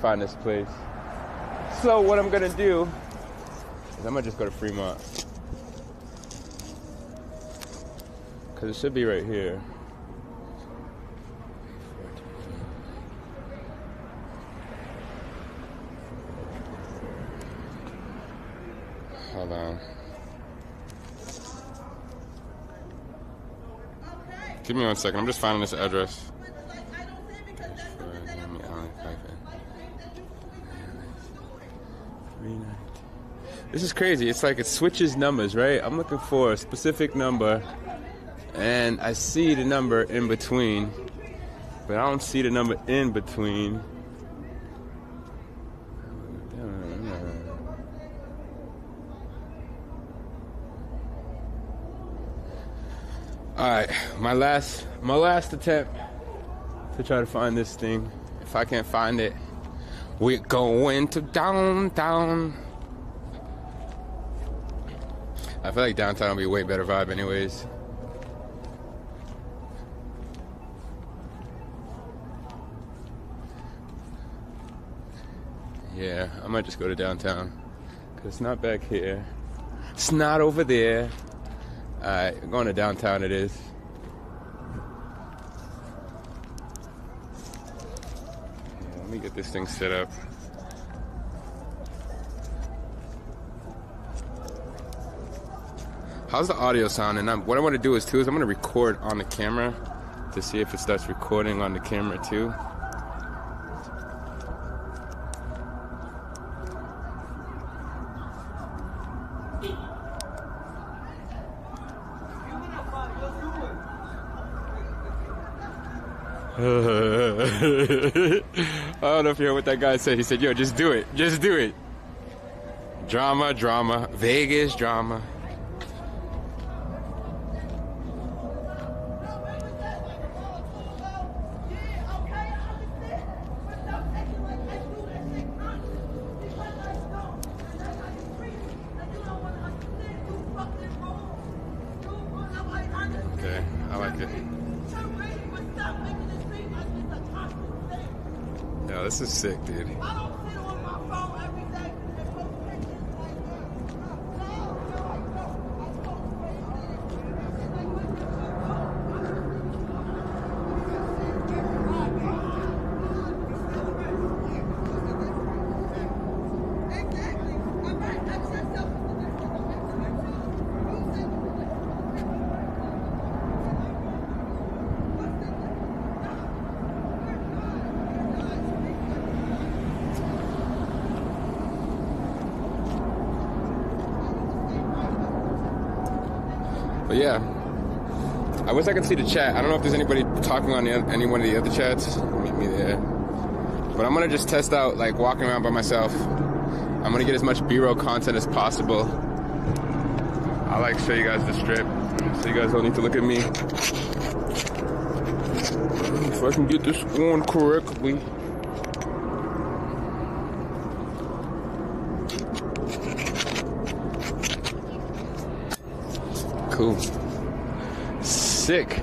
Find this place. So what I'm gonna do is I'm gonna just go to Fremont. Cause it should be right here. Hold on. Give me one second. I'm just finding this address. This is crazy. It's like it switches numbers, right? I'm looking for a specific number, and I see the number in between, but I don't see the number in between. All right, my last my last attempt to try to find this thing. If I can't find it, we're going to downtown. I feel like downtown will be a way better vibe, anyways. Yeah, I might just go to downtown. Cause it's not back here. It's not over there. Alright, going to downtown it is. Yeah, let me get this thing set up. How's the audio sounding? I'm, what I want to do is too is I'm to record on the camera to see if it starts recording on the camera too. I don't know if you heard what that guy said. He said, "Yo, just do it. Just do it." Drama, drama, Vegas drama. Sick, dude. But yeah, I wish I could see the chat. I don't know if there's anybody talking on the, any one of the other chats. Meet me there. But I'm gonna just test out like walking around by myself. I'm gonna get as much B-roll content as possible. I like show you guys the strip, so you guys don't need to look at me. If I can get this on correctly. Cool. Sick.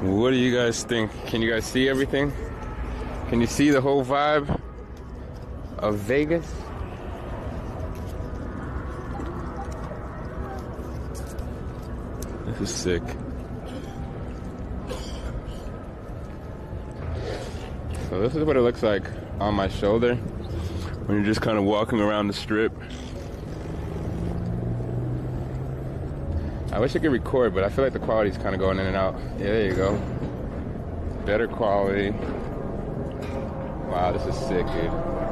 What do you guys think? Can you guys see everything? Can you see the whole vibe of Vegas? This is sick. So this is what it looks like on my shoulder when you're just kind of walking around the strip. I wish I could record, but I feel like the quality's kind of going in and out. Yeah, there you go. Better quality. Wow, this is sick, dude.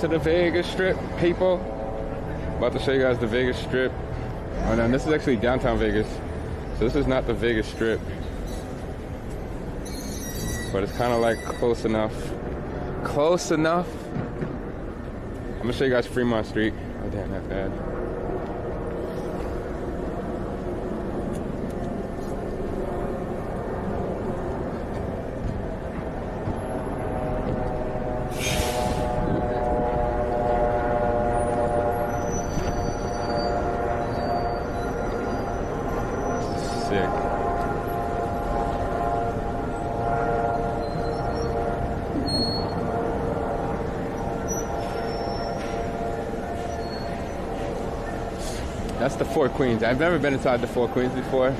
To the Vegas Strip, people. About to show you guys the Vegas Strip. Oh no, this is actually downtown Vegas. So this is not the Vegas Strip. But it's kind of like close enough. Close enough. I'm gonna show you guys Fremont Street. Oh damn, that's bad. Four Queens. I've never been inside the Four Queens before,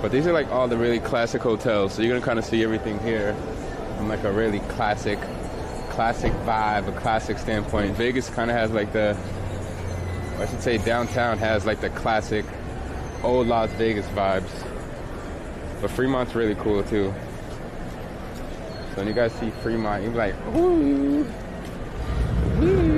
but these are like all the really classic hotels. So you're gonna kind of see everything here from like a really classic, classic vibe, a classic standpoint. Vegas kind of has like the, I should say, downtown has like the classic old Las Vegas vibes. But Fremont's really cool too. So when you guys see Fremont, you're like, ooh, ooh.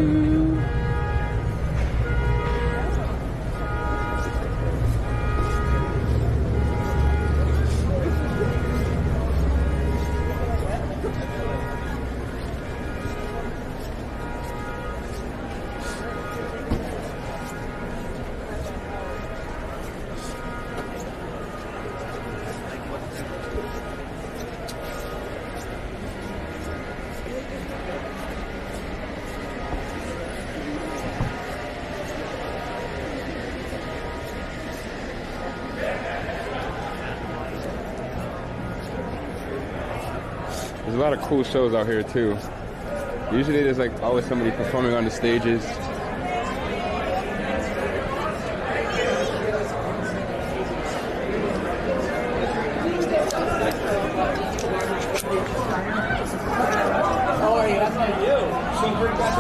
Cool shows out here too. Usually there's like always somebody performing on the stages. So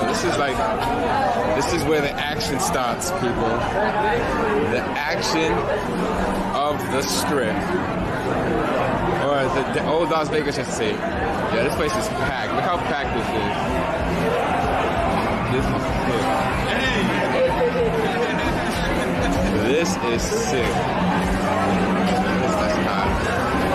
this is like this is where the action starts, people. The action of the strip. The, old Las Vegas, I should say. Yeah, this place is packed. Look how packed this is. This is sick. This is sick. This is.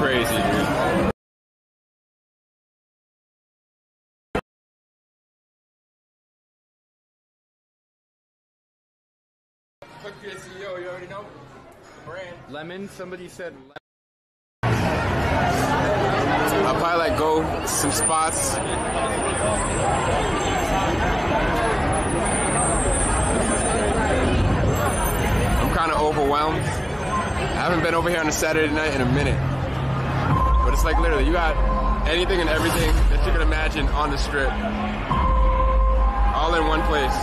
crazy, dude. You already know. Lemon, somebody said lemon. I'll probably like go some spots. I'm kind of overwhelmed. I haven't been over here on a Saturday night in a minute. But it's like literally, you got anything and everything that you can imagine on the strip. All in one place.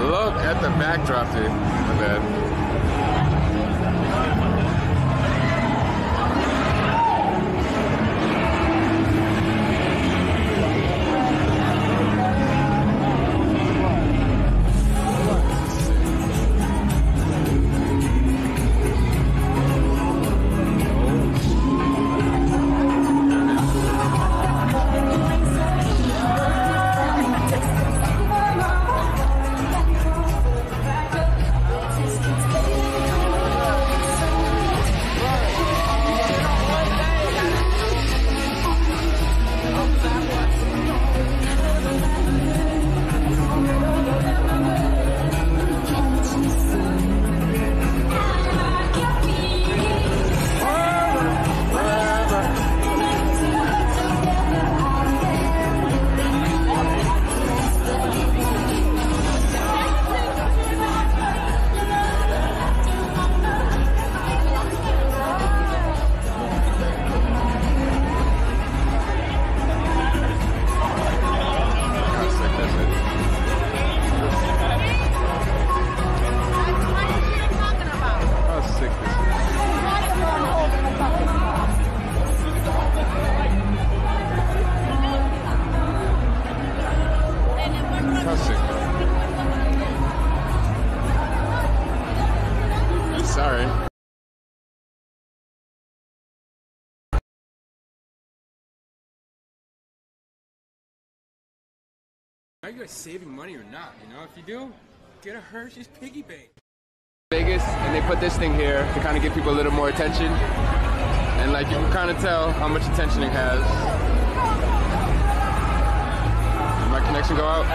Look at the backdrop, dude. My bad. You guys saving money or not? You know, if you do, get a Hershey's piggy bank. Vegas, and they put this thing here to kind of give people a little more attention. And like you can kind of tell how much attention it has. Did my connection go out?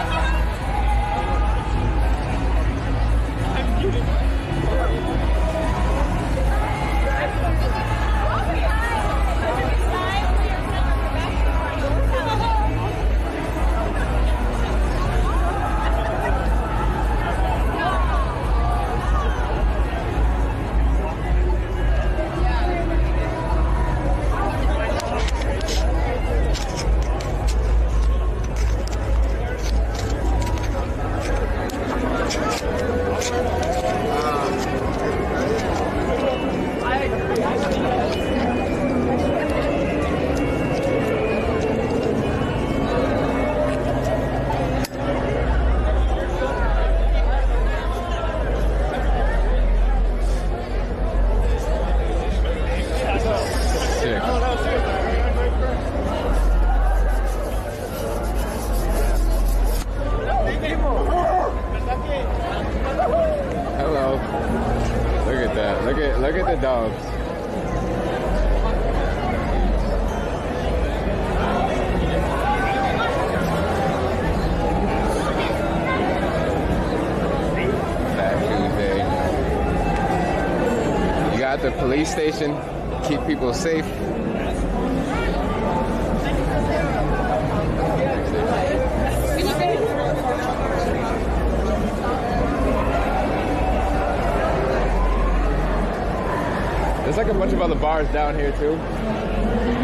Bars down here too.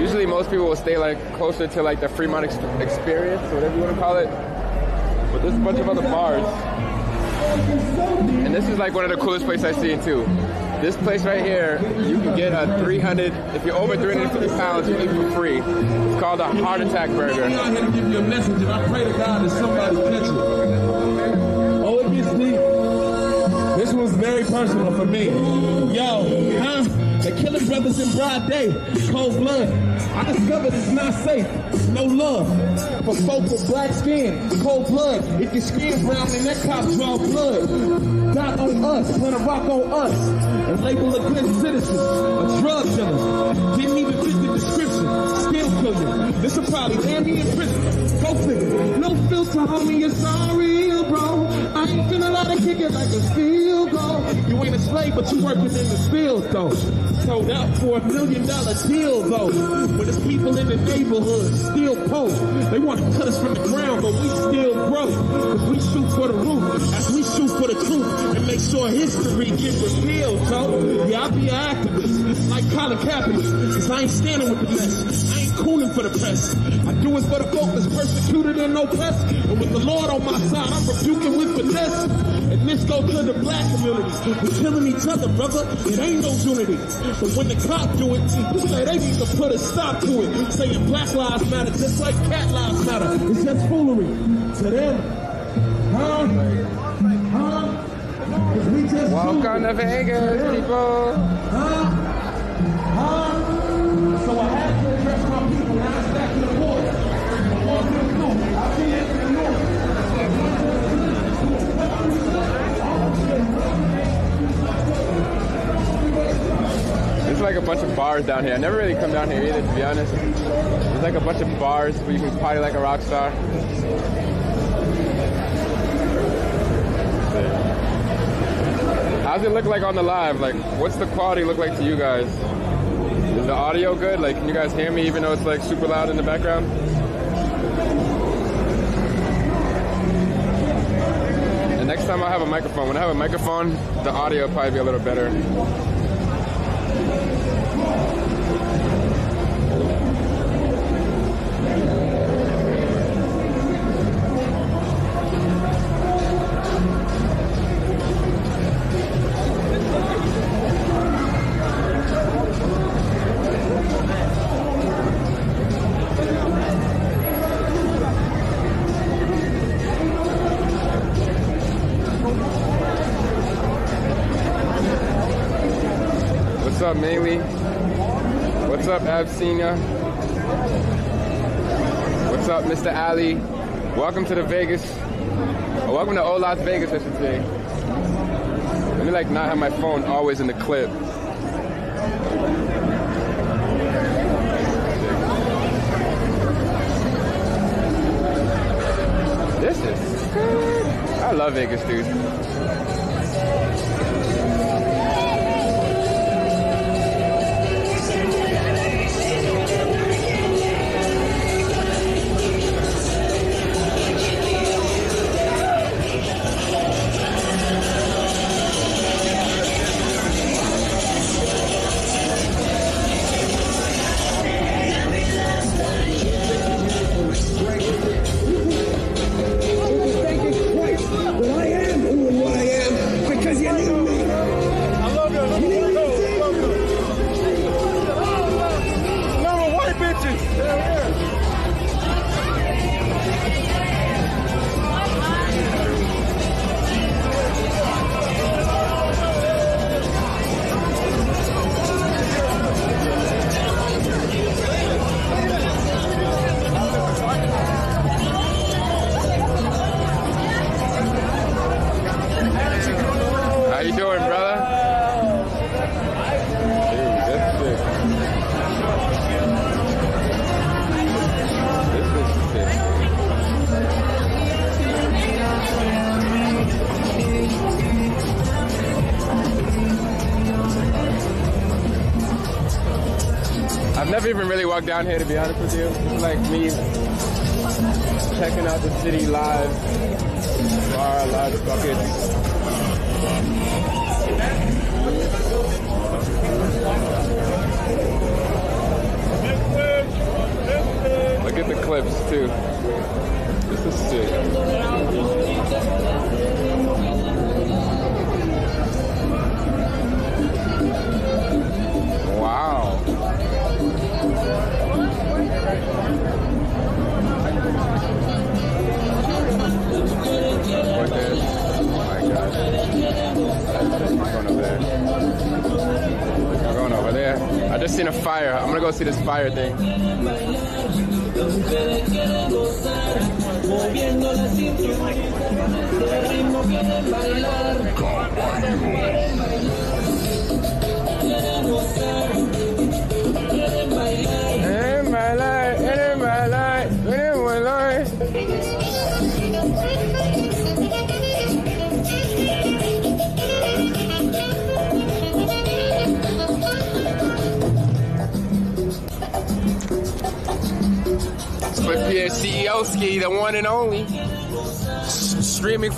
Usually most people will stay like closer to like the Fremont ex- experience, whatever you want to call it. But there's a bunch of other bars. And this is like one of the coolest places I've seen too. This place right here, you can get a 300, if you're over 350 pounds, you eat for free. It's called a heart attack burger. I'm here to give you a message, and I pray to God that somebody catch it. Oh, deep. This was very personal for me. Yo, huh? They're killing brothers in broad day, cold blood. I discovered it's not safe. No love for folk with black skin, cold blood. If your skin brown, then that cop draw blood. Dot on us, plant a rock on us, and label a good citizen, a drug dealer. Didn't even fit the description. Still killing. This will probably land me in prison. Go figure. No filter, homie, it's all real, bro. I ain't finna let it kick it like a field goal. You ain't a slave, but you working in the field, though. Sold out for a million dollar deal, though. When there's people in the neighborhood still poor. They want to cut us from the ground, but we still grow. Cause we shoot for the roof, as we shoot for the truth, and make sure history get revealed, so. Yeah, I'll be an activist, like Colin Kaepernick, cause I ain't standing with the mess. I ain't cooling for the press. I do it for the folk that's persecuted and oppressed. And with the Lord on my side, I'm rebuking with finesse. This go to the black community. We're killing each other, brother. It ain't no unity. But when the cop do it, say they need to put a stop to it. Saying black lives matter just like cat lives matter. It's just foolery to them. Huh? Huh? we just Welcome to Vegas, people. Huh? Huh? So I There's like a bunch of bars down here. I never really come down here either, to be honest. There's like a bunch of bars where you can party like a rock star. How's it look like on the live? Like, what's the quality look like to you guys? Is the audio good? Like, can you guys hear me even though it's like super loud in the background? And next time I have a microphone. When I have a microphone, the audio will probably be a little better. What's Up, What's up, Mr. Ali? Welcome to the Vegas. Or welcome to Old Las Vegas, I should say. Let me like not have my phone always in the clip. This is good. I love Vegas, dude. Down here to be honest with you. It's like me checking out the city live. Fire thing.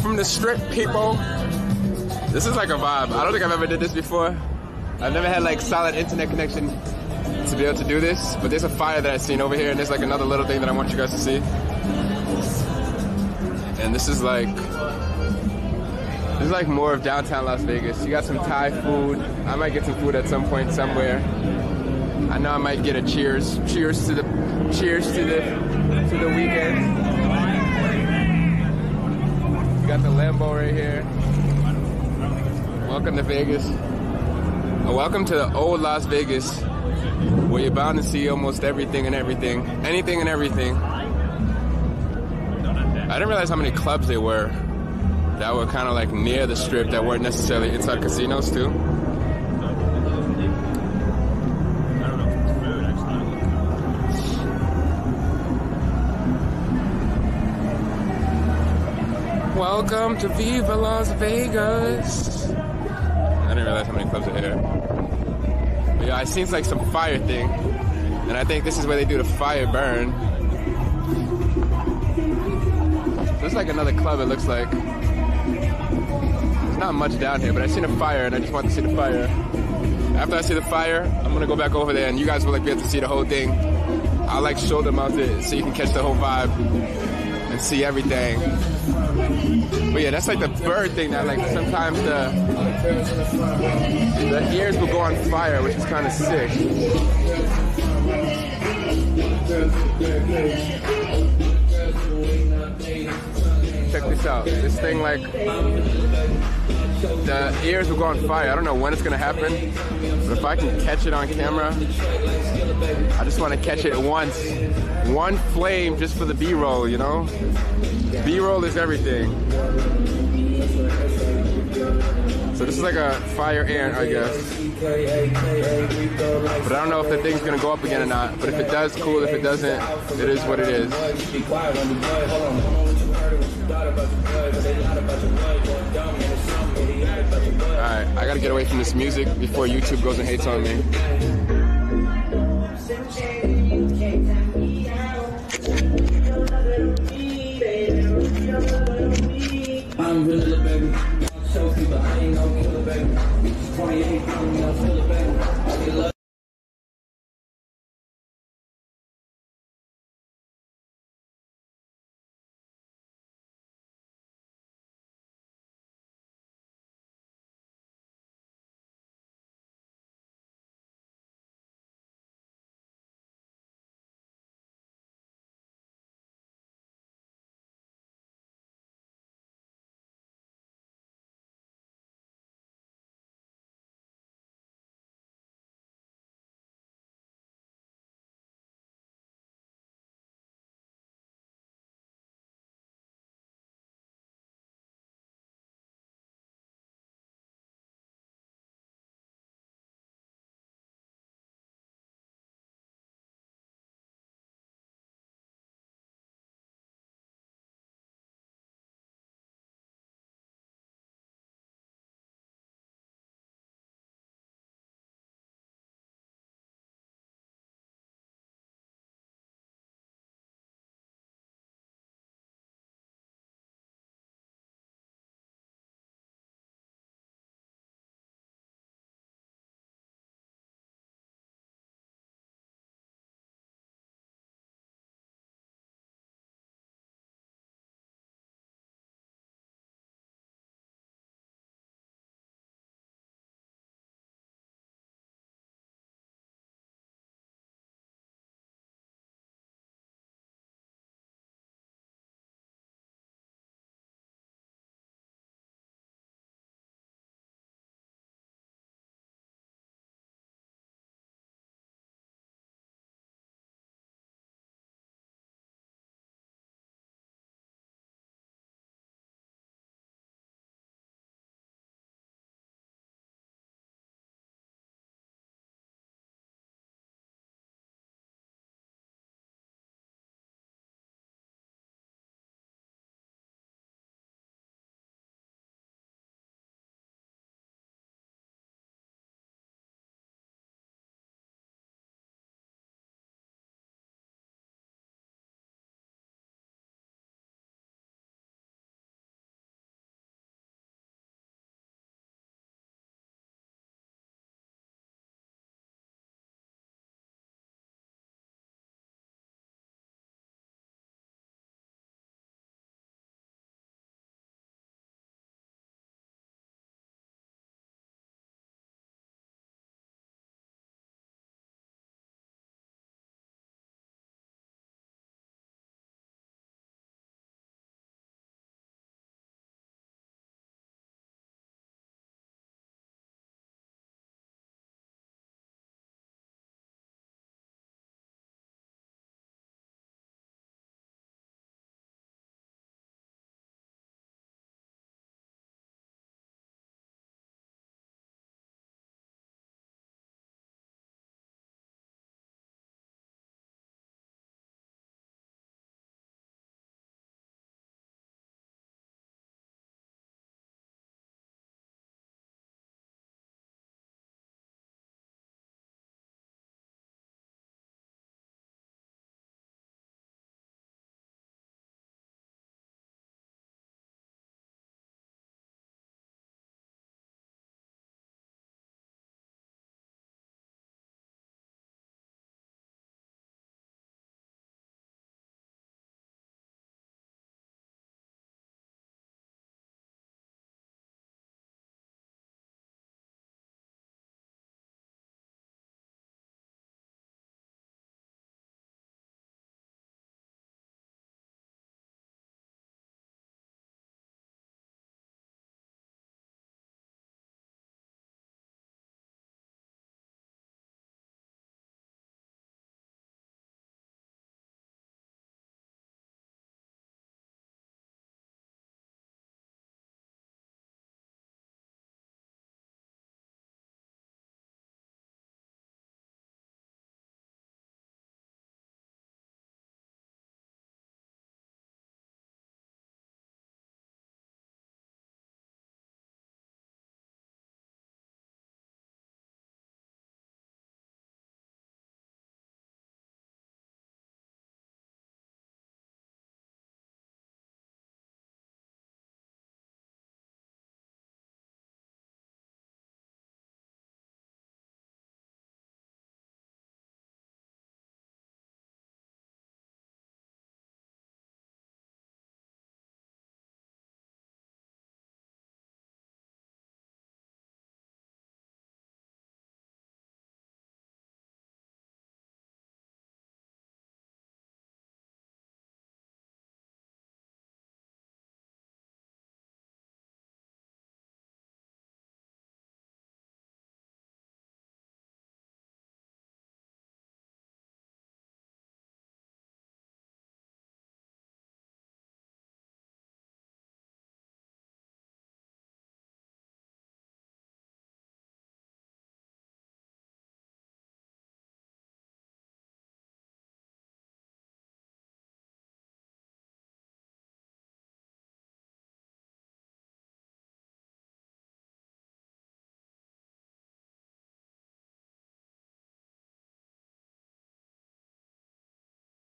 From the strip, people. This is like a vibe. I don't think I've ever did this before. I've never had like solid internet connection to be able to do this, but there's a fire that I've seen over here, and there's like another little thing that I want you guys to see. And this is like, this is like more of downtown Las Vegas. You got some Thai food. I might get some food at some point somewhere. I know I might get a cheers. Cheers to the, cheers to the, to the weekend. Got the Lambo right here. Welcome to Vegas. Welcome to the old Las Vegas, where you're bound to see almost everything and everything, anything and everything. I didn't realize how many clubs there were that were kind of like near the strip that weren't necessarily inside casinos too. Welcome to Viva Las Vegas. I didn't realize how many clubs are here. But yeah, it seems like some fire thing. And I think this is where they do the fire burn. Looks like another club, it looks like. There's not much down here, but I seen a fire and I just want to see the fire. After I see the fire, I'm gonna go back over there and you guys will like be able to see the whole thing. I'll like shoulder mount it so you can catch the whole vibe and see everything. But yeah, that's like the bird thing that like sometimes the the ears will go on fire, which is kind of sick. Check this out. This thing like the ears will go on fire. I don't know when it's gonna happen, but if I can catch it on camera, I just want to catch it once. One flame just for the B-roll, you know? B-roll is everything. So this is like a fire ant, I guess. But I don't know if the thing's gonna go up again or not. But if it does, cool. If it doesn't, it is what it is. Alright, I gotta get away from this music before YouTube goes and hates on me. Gracias.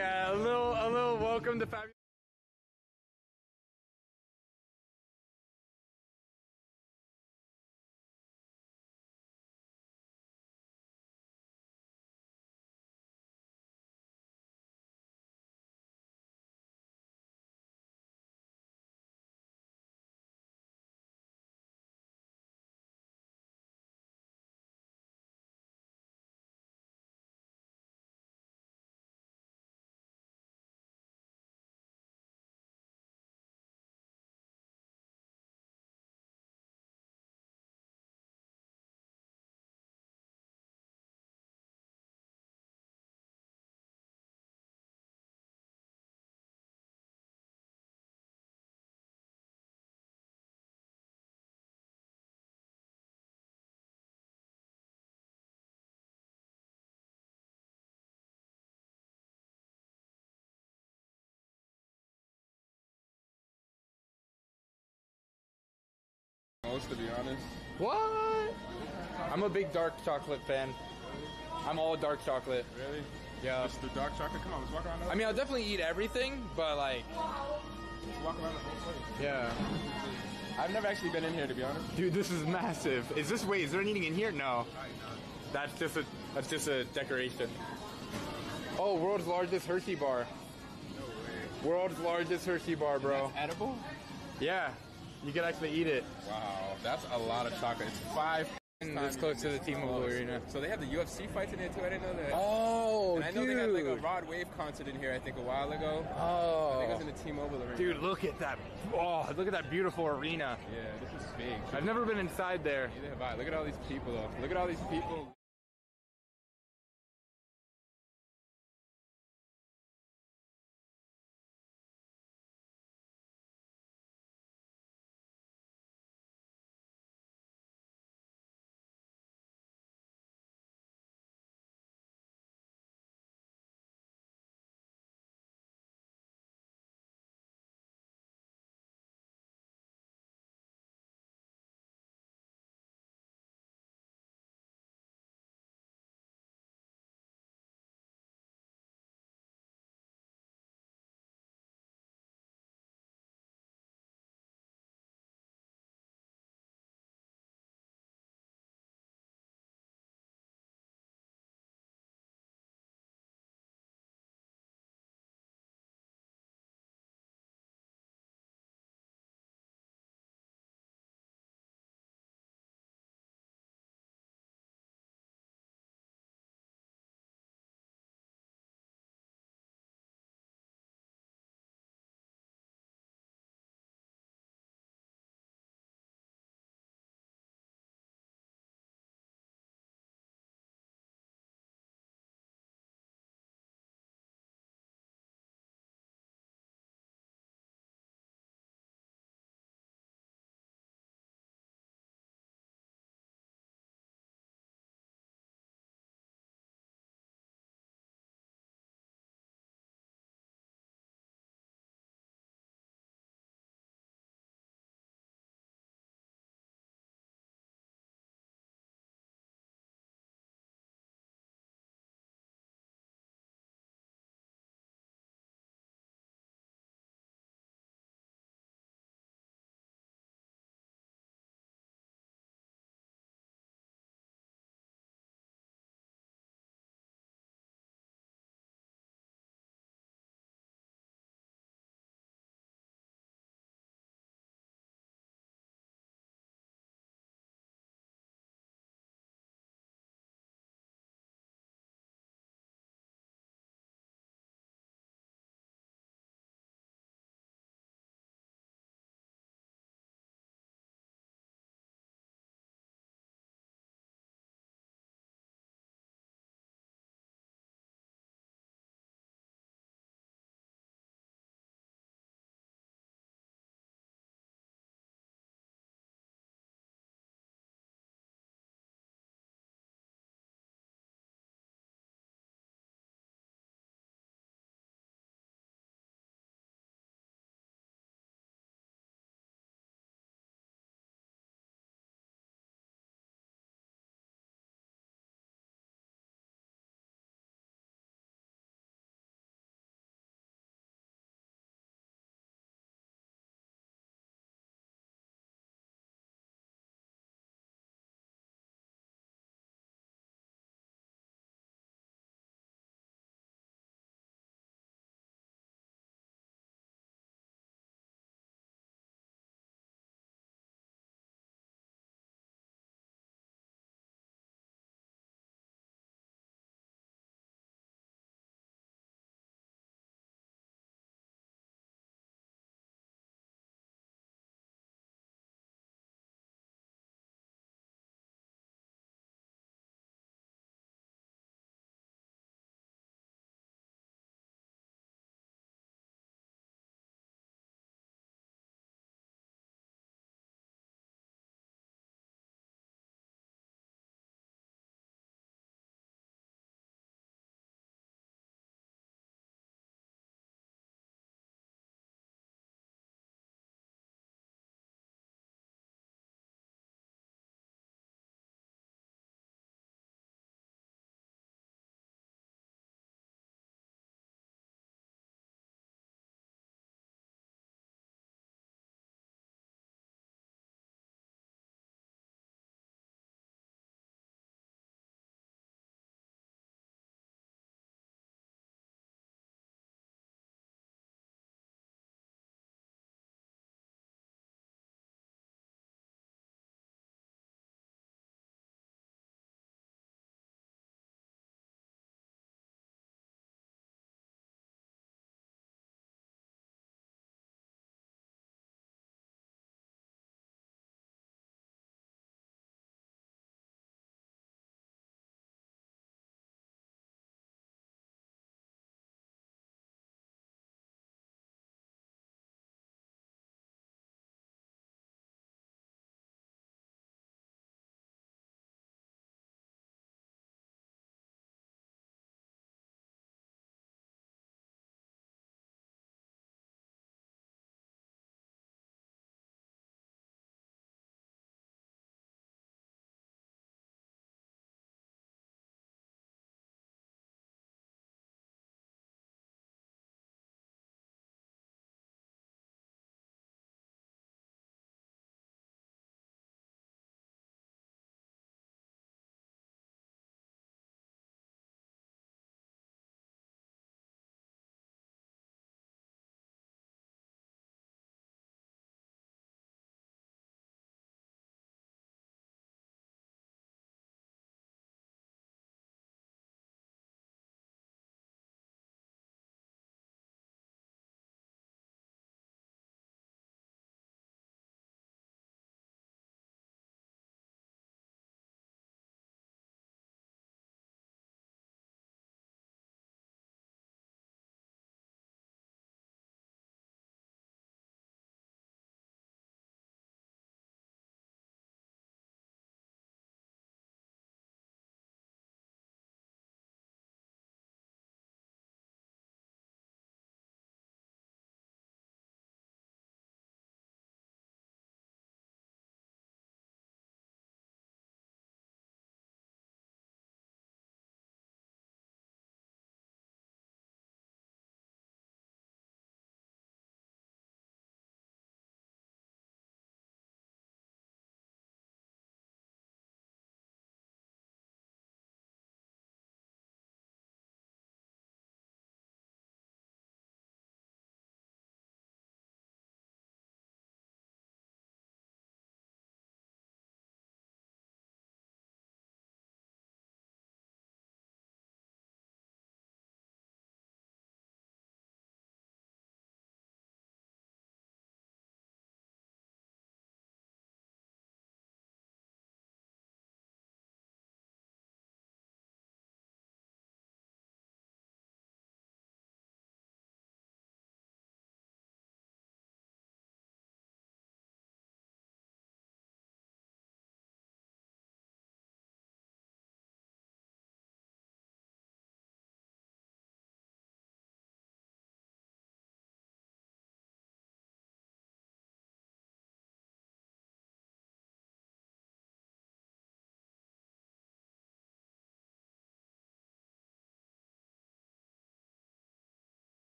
Yeah, a little, a little welcome to Fabulous. Most to be honest. What? I'm a big dark chocolate fan. I'm all dark chocolate. Really? Yeah. Just the dark chocolate. Come on, let's walk around. I mean, I'll definitely eat everything, but like, let's walk around the whole place. yeah. I've never actually been in here to be honest. Dude, this is massive. Is this wait? Is there anything in here? No. That's just a that's just a decoration. Oh, world's largest Hershey bar. No way. World's largest Hershey bar, bro. Edible? Yeah, you can actually eat it. Wow, that's a lot of chocolate. It's five. This close to the T-Mobile Arena. So they have the UFC fights in there too. I didn't know that. Oh, and I know dude. they had like a Rod Wave concert in here. I think a while ago. Oh, I think it was in the T-Mobile Arena. dude, look at that. Oh, look at that beautiful arena. Yeah, this is big. I've never been inside there. Neither have I. Look at all these people though. Look at all these people.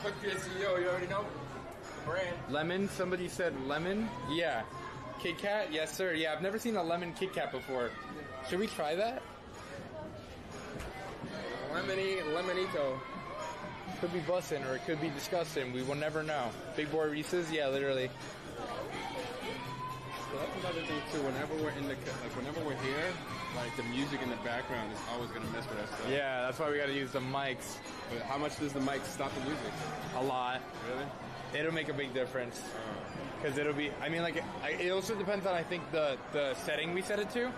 Click CEO, you already know. Brand. Lemon. Somebody said lemon. Yeah. Kit Kat. Yes, sir. Yeah, I've never seen a lemon Kit Kat before. Should we try that? Lemony, lemonito. Could be bussin' or it could be disgusting. We will never know. Big boy Reese's. Yeah, literally. That's another thing too. Whenever we're in the like, whenever we're here, like the music in the background is always gonna mess with us. So. Yeah, that's why we got to use the mics But how much does the mic stop the music? a lot. Really? It'll make a big difference oh. because it'll be. I mean, like I, it also depends on I think the the setting we set it to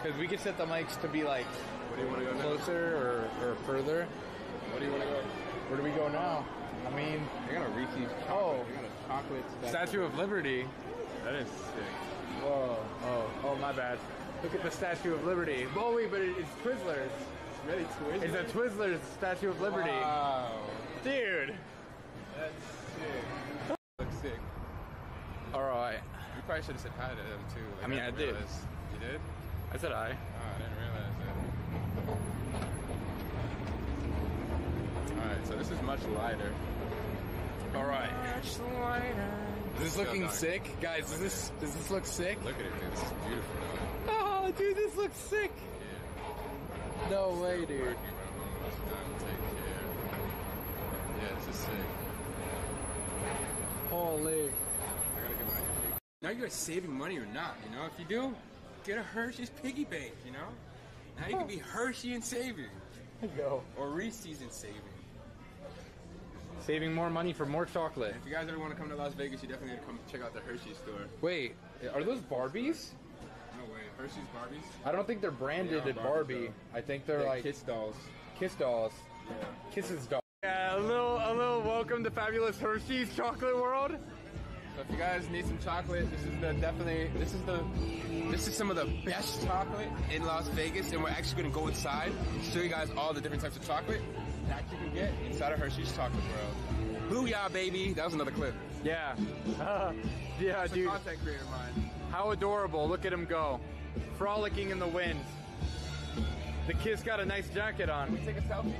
because we could set the mics to be like Where do you want to go closer or, or further. Where do you want to go? Where do we go now? I mean, I got a Reese's chocolate. Oh. I got a chocolate statue. Statue of Liberty. That is sick. Whoa! Oh, oh, my bad. Look at the Statue of Liberty. Oh wait, but it's Twizzlers. Really Twizzlers? It's a Twizzlers Statue of Liberty, Wow. dude. That's sick. Looks sick. All right. You probably should have said hi to them too. Like, I mean, I didn't did. realize- You did? I said I. Oh, I didn't realize that. Alright, so this is much lighter. All right. Is this is looking dog. sick, guys? Does this does this look sick? Look at it, dude. This is beautiful. Oh, dude, this looks sick. No way, dude. Working, bro. Almost done. Take care. Yeah, this is sick. Holy. I gotta get my. Now you guys saving money or not? You know, if you do, get a Hershey's piggy bank. You know, now you can be Hershey and saving, Go. or Reese's and saving. Saving more money for more chocolate. If you guys ever want to come to Las Vegas, you definitely gotta come check out the Hershey store. Wait, are those Barbies? No way, Hershey's Barbies. I don't think they're branded They at Barbie. though. I think they're They're like kiss dolls. kiss dolls. Yeah. Kisses dolls. Yeah, a little, a little welcome to fabulous Hershey's chocolate world. So if you guys need some chocolate, this is the definitely this is the this is some of the best chocolate in Las Vegas, and we're actually gonna go inside, show you guys all the different types of chocolate that you can get inside of Hershey's Chocolate World. Booyah, baby! That was another clip. Yeah. yeah, a dude. content creator. How adorable. Look at him go. Frolicking in the wind. The kid's got a nice jacket on. We take a selfie.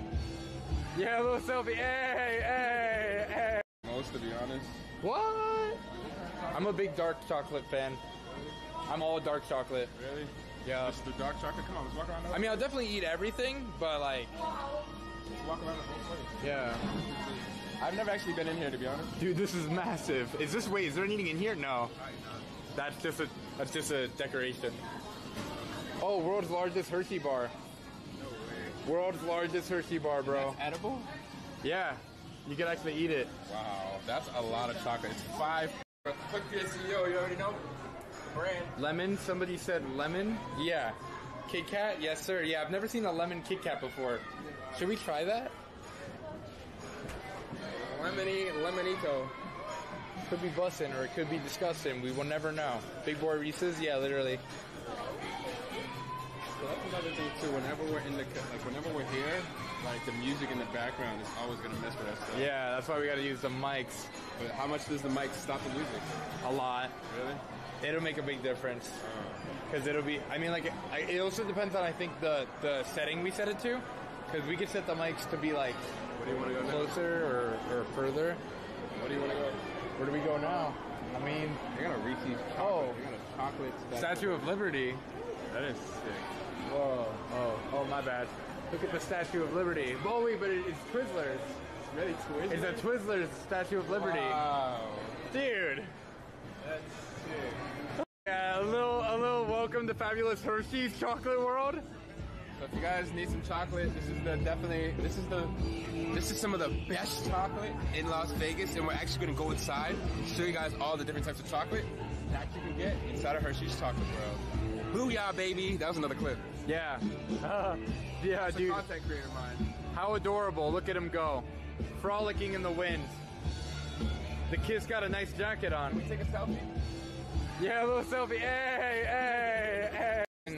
Yeah, a little selfie. Hey, hey, hey. Most, to be honest. What? I'm a big dark chocolate fan. I'm all dark chocolate. Really? Yeah. Just the dark chocolate. Come on, let's walk around. I mean, I'll definitely eat everything, but like, let's walk around the whole place. yeah. I've never actually been in here, to be honest. Dude, this is massive. Is this wait? Is there anything in here? No. That's just a that's just a decoration. Oh, world's largest Hershey bar. No way. World's largest Hershey bar, bro. That's edible? Yeah, you can actually eat it. Wow, that's a lot of chocolate. It's five. Cliff Pierre CEO, you already know. Brand. Lemon. Somebody said lemon. Yeah. Kit Kat. Yes, sir. Yeah, I've never seen a lemon Kit Kat before. Should we try that? Lemony, lemonito. Could be bussin' or it could be disgusting. We will never know. Big boy Reese's. Yeah, literally. So that's another thing too. Whenever we're in the like, whenever we're here, like the music in the background is always gonna mess with us. Yeah, that's why we got to use the mics But how much does the mic stop the music? a lot. Really? It'll make a big difference because it'll be. I mean, like I, it also depends on I think the the setting we set it to because we could set the mics to be like Where do you want to go closer or, or further. Where do you want to go? Where do we go now? I mean, I got a Reese's chocolate. Oh. I got a chocolate statue. Statue of Liberty. That is sick. Whoa! Oh, oh, my bad. Look at the Statue of Liberty. Oh wait, but it, it's Twizzlers. It's Really Twizzlers? It's a Twizzlers Statue of Liberty, Wow. dude. That's sick. Yeah, a little, a little welcome to fabulous Hershey's chocolate world. So if you guys need some chocolate, this is the definitely this is the this is some of the best chocolate in Las Vegas, and we're actually gonna go inside, show you guys all the different types of chocolate that you can get inside of Hershey's Chocolate World. Booyah, baby! That was another clip. Yeah. yeah, a dude. content creator of mine. How adorable. Look at him go. Frolicking in the wind. The kid's got a nice jacket on. We take a selfie. Yeah, a little selfie. Hey, hey,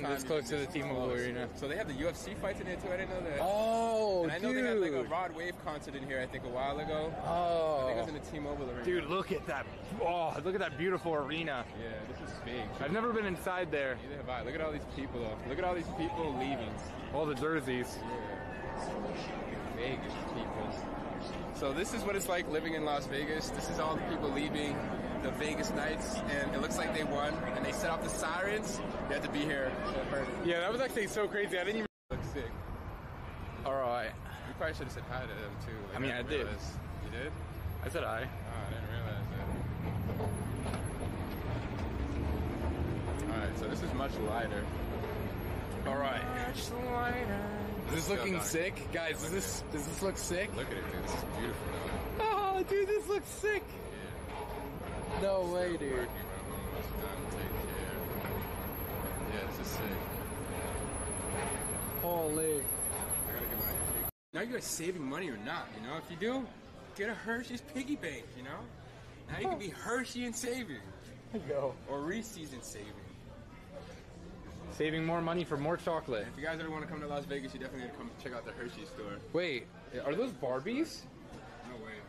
hey. That's close to the T-Mobile Arena. So they have the UFC fights in there too. I didn't know that. Oh, and I know dude. they had like a Rod Wave concert in here. I think a while ago. Oh, I think it was in the T-Mobile Arena. Dude, look at that. Oh, look at that beautiful arena. Yeah, this is big. I've never been inside there. Neither have I. Look at all these people though. Look at all these people leaving. All the jerseys. Yeah. Vegas people. So this is what it's like living in Las Vegas. This is all the people leaving the Vegas Knights, and it looks like they won. And they set off the sirens. You had to be here. Yeah, that was actually so crazy. I didn't even. Look sick. All right. You probably should have said hi to them too. Like, I mean, I didn't did. realize- You did? I said I. Oh, I didn't realize that. All right, so this is much lighter. All right. Much lighter. Is this looking sick, guys? Does this does this look sick? Look at it, dude. This is beautiful. Oh, dude, this looks sick. No way, dude. Working, my mom was done. Take care. Yeah, this is sick. Holy. I gotta get my. Now you guys saving money or not? You know, if you do, get a Hershey's piggy bank. You know, now you can be Hershey and saving, Go. or Reese's and saving. Saving more money for more chocolate. If you guys ever want to come to Las Vegas, you definitely gotta come check out the Hershey store. Wait, are those Barbies?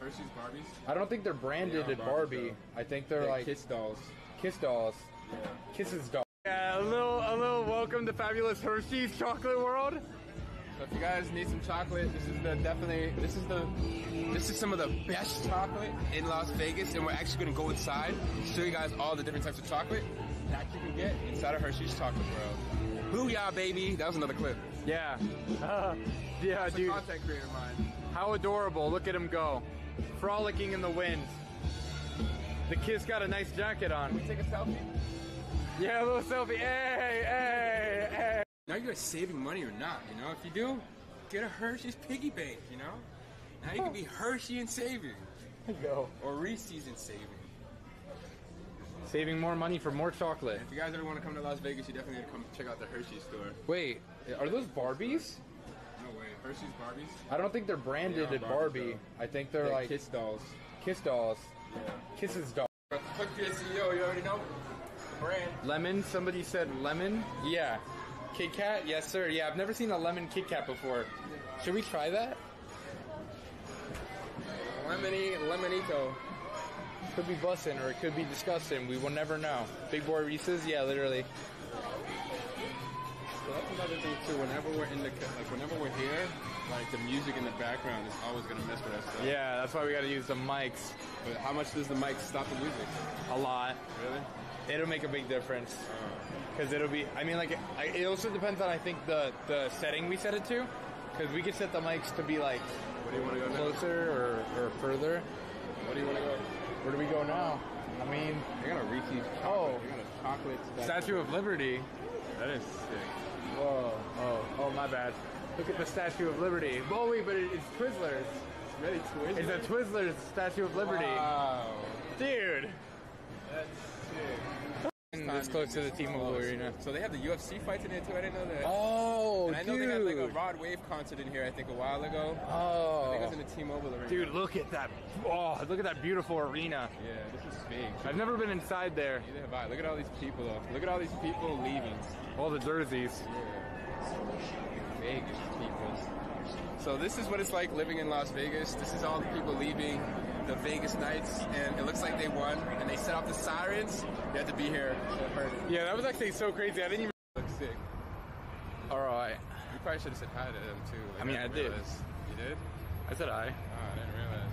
No way, Hershey's Barbies. I don't think they're branded They are at Barbie. Barbies, I think they're They're like kiss dolls. kiss dolls. Yeah. Kisses dolls. Yeah, a little, a little welcome to fabulous Hershey's chocolate world. So if you guys need some chocolate, this is the definitely this is the this is some of the best chocolate in Las Vegas, and we're actually gonna go inside, show you guys all the different types of chocolate that you can get inside of Hershey's Chocolate World. Booyah, baby! That was another clip. Yeah. yeah, It's a dude. content creator of mine. How adorable. Look at him go. Frolicking in the wind. The kid's got a nice jacket on. We take a selfie. Yeah, a little selfie. Hey, hey, hey. Now you guys saving money or not? You know, if you do, get a Hershey's piggy bank. You know, now you can be Hershey and saving, Go. or Reese's and saving. Saving more money for more chocolate. If you guys ever want to come to Las Vegas, you definitely gotta come check out the Hershey store. Wait, are those Barbies? No way, Hershey's Barbies. I don't think they're branded They are at Barbie. though. I think they're They're like kiss dolls. kiss dolls. Yeah. Kisses dolls. Cliff Pierre CEO, you already know. Brand. Lemon? Somebody said lemon? Yeah. Kit Kat? Yes, sir. Yeah, I've never seen a lemon Kit Kat before. Should we try that? Lemony, Lemonito. Could be bussin' or it could be disgusting. We will never know. Big boy Reese's? Yeah, literally. So that's another thing too. Whenever we're in the like, whenever we're here, like the music in the background is always gonna mess with us. So. Yeah, that's why we gotta use the mics But how much does the mic stop the music? a lot. Really? It'll make a big difference. Oh. Because it'll be, I mean, like, I, it also depends on, I think, the, the setting we set it to. Because we could set the mics to be, like, Where do you want to go closer or, or further. Where do you want to go? Where do we go now? I mean, I got a Reese's. Chocolate. Oh. I got a chocolate. Statue of Liberty. That is sick. Whoa, oh, oh, my bad. Look at the Statue of Liberty. Oh, wait, but it's Twizzlers. Really Twizzlers? It's a Twizzlers Statue of Liberty. Wow. Dude. That's sick. It's close to the T-Mobile Arena. So they have the UFC fights in there too. I didn't know that. Oh, and I know dude. they had like a Rod Wave concert in here. I think a while ago. Oh, I think oh. it was Oh. in the T-Mobile Arena. Dude, look at that. Oh, look at that beautiful arena. Yeah, this is big. I've never been inside there. Neither have I. Look at all these people though. Look at all these people leaving. All the jerseys. Vegas people. So this is what it's like living in Las Vegas. This is all the people leaving the Vegas Knights, and it looks like they won. And they set off the sirens. You had to be here. to heard it. Yeah, that was actually so crazy. I didn't even. look sick. All right. You probably should have said hi to them too. Like, I mean, I didn't did. realize- You did? I said I. Oh, I didn't realize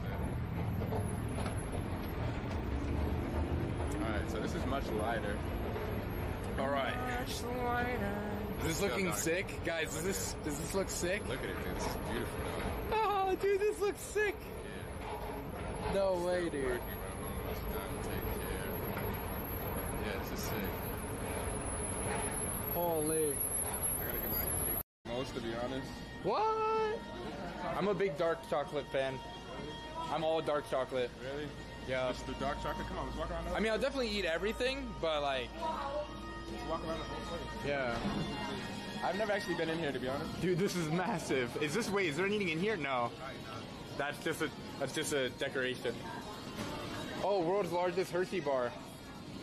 that. Alright, so this is much lighter. All right. Much lighter. Is this looking sick, guys? Does this does this look sick? Look at it, dude. This is beautiful. Oh, dude, this looks sick. No way, dude. Working, my mom was done. Take care. Yeah, this is sick. Holy. I gotta get my most to be honest. What? I'm a big dark chocolate fan. I'm all dark chocolate. Really? Yeah. Just the dark chocolate. Come on, let's walk around. I mean, I'll definitely eat everything, but like, walk around the whole place. yeah. I've never actually been in here to be honest. Dude, this is massive. Is this wait? Is there anything in here? No. That's just a that's just a decoration. Oh, world's largest Hershey bar.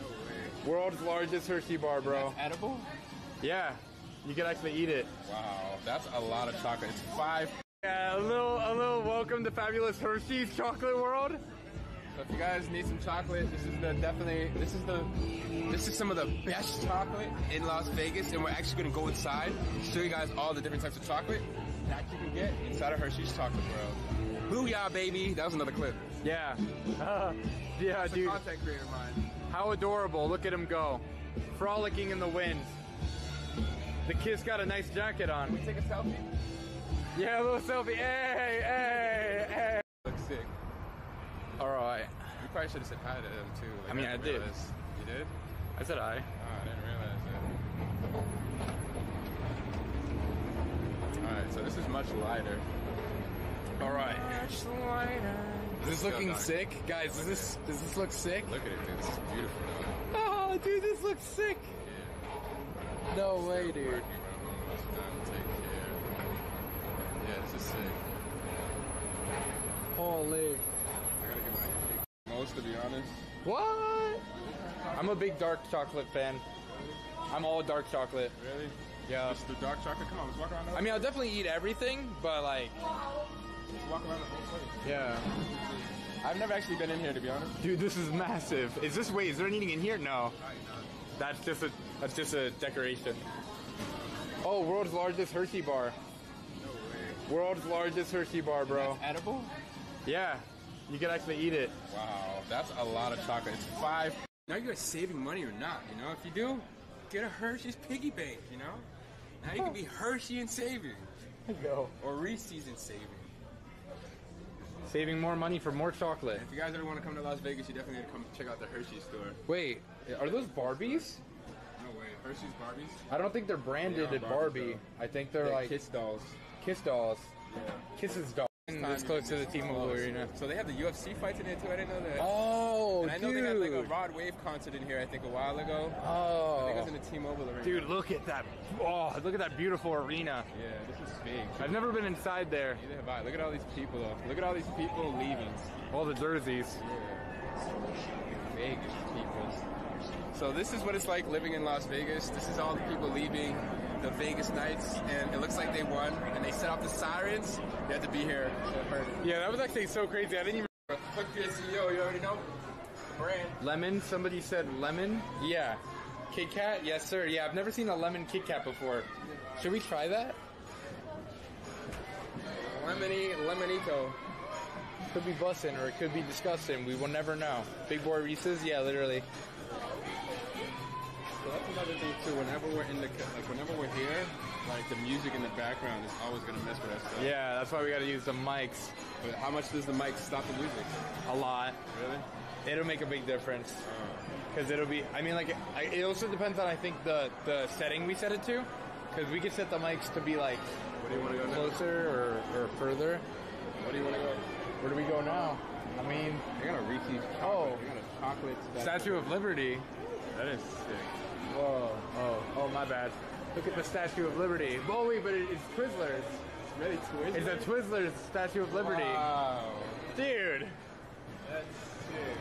No way. World's largest Hershey bar, bro. That's edible? Yeah, you can actually eat it. Wow, that's a lot of chocolate. It's five. Yeah, a little a little welcome to fabulous Hershey's chocolate world. So if you guys need some chocolate, this is the definitely this is the this is some of the best chocolate in Las Vegas, and we're actually gonna go inside, show you guys all the different types of chocolate that you can get inside of Hershey's Chocolate World. Booyah, baby! That was another clip. Yeah. yeah, a dude. content creator of mine. How adorable. Look at him go. Frolicking in the wind. The kid's got a nice jacket on. We take a selfie. Yeah, a little selfie. Hey, hey, hey. Looks sick. All right. You probably should have said hi to them too. Like, I mean, I didn't did. realize- You did? I said hi. Oh, I didn't realize that. Alright, so this is much lighter. All right. Much lighter. Is this looking Go, Doc. sick? Guys, does this does this look sick? Look at it, dude. This is beautiful. Oh, dude, this looks sick. No way, dude. Working, bro. Almost done. Take care. Yeah, this is sick. Holy. I gotta get my most to be honest. What? I'm a big dark chocolate fan. I'm all dark chocolate. Really? Yeah. Just the dark chocolate. Come on, let's walk around. I mean, I'll definitely eat everything, but like, let's walk around the whole place. yeah. I've never actually been in here to be honest. Dude, this is massive. Is this wait? Is there anything in here? No. That's just a that's just a decoration. Oh, world's largest Hershey bar. No way. World's largest Hershey bar, bro. Edible? Yeah, you can actually eat it. Wow, that's a lot of chocolate. It's five. Now you're saving money or not, you know? If you do, get a Hershey's piggy bank, you know? Now you can be Hershey and saving. Go. Or Reese's and saving. Saving more money for more chocolate. If you guys ever want to come to Las Vegas, you definitely need to come check out the Hershey store. Wait, are those Barbies? No way. Hershey's Barbies? I don't think they're branded They at Barbie. though. I think they're, They're like Kiss dolls. Kiss dolls. Yeah. Kisses dolls. It's close to the T-Mobile Arena. So they have the UFC fights in there too. I didn't know that. Oh, and I know dude. they had like a Rod Wave concert in here. I think a while ago. Oh, I think it was in the T-Mobile Arena. dude, look at that! Oh, look at that beautiful arena. Yeah, this is big. I've never been inside there. Neither have I. Look at all these people though. Look at all these people leaving. All the jerseys. Vegas people. So this is what it's like living in Las Vegas. This is all the people leaving the Vegas Knights, and it looks like they won. And they set off the sirens. You had to be here to heard it. Yeah, that was actually so crazy. I didn't even. Click to the CEO. You already know brand. Lemon. Somebody said lemon. Yeah. Kit Kat. Yes, sir. Yeah, I've never seen a lemon Kit Kat before. Should we try that? Lemony, Lemonito. Could be bussin' or it could be disgusting. We will never know. Big boy Reese's. Yeah, literally. So that's another thing too. Whenever we're in the like, whenever we're here, like the music in the background is always gonna mess with us. Stuff. Yeah, that's why we got to use the mics But how much does the mic stop the music? a lot. Really? It'll make a big difference. Oh. Because it'll be, I mean, like, I, it also depends on, I think, the, the setting we set it to. Because we could set the mics to be, like, Where do you want to go now? closer or, or further. Where do you want to go? Where do we go now? I mean, I got a Reese's chocolate. Oh. I got a chocolate statue. Statue of Liberty. That is sick. Whoa. Oh, oh, my bad. Look at the Statue of Liberty. Oh, wait, but it, it's Twizzlers. Really Twizzlers? It's a Twizzlers Statue of Liberty. Wow. Dude. That's sick.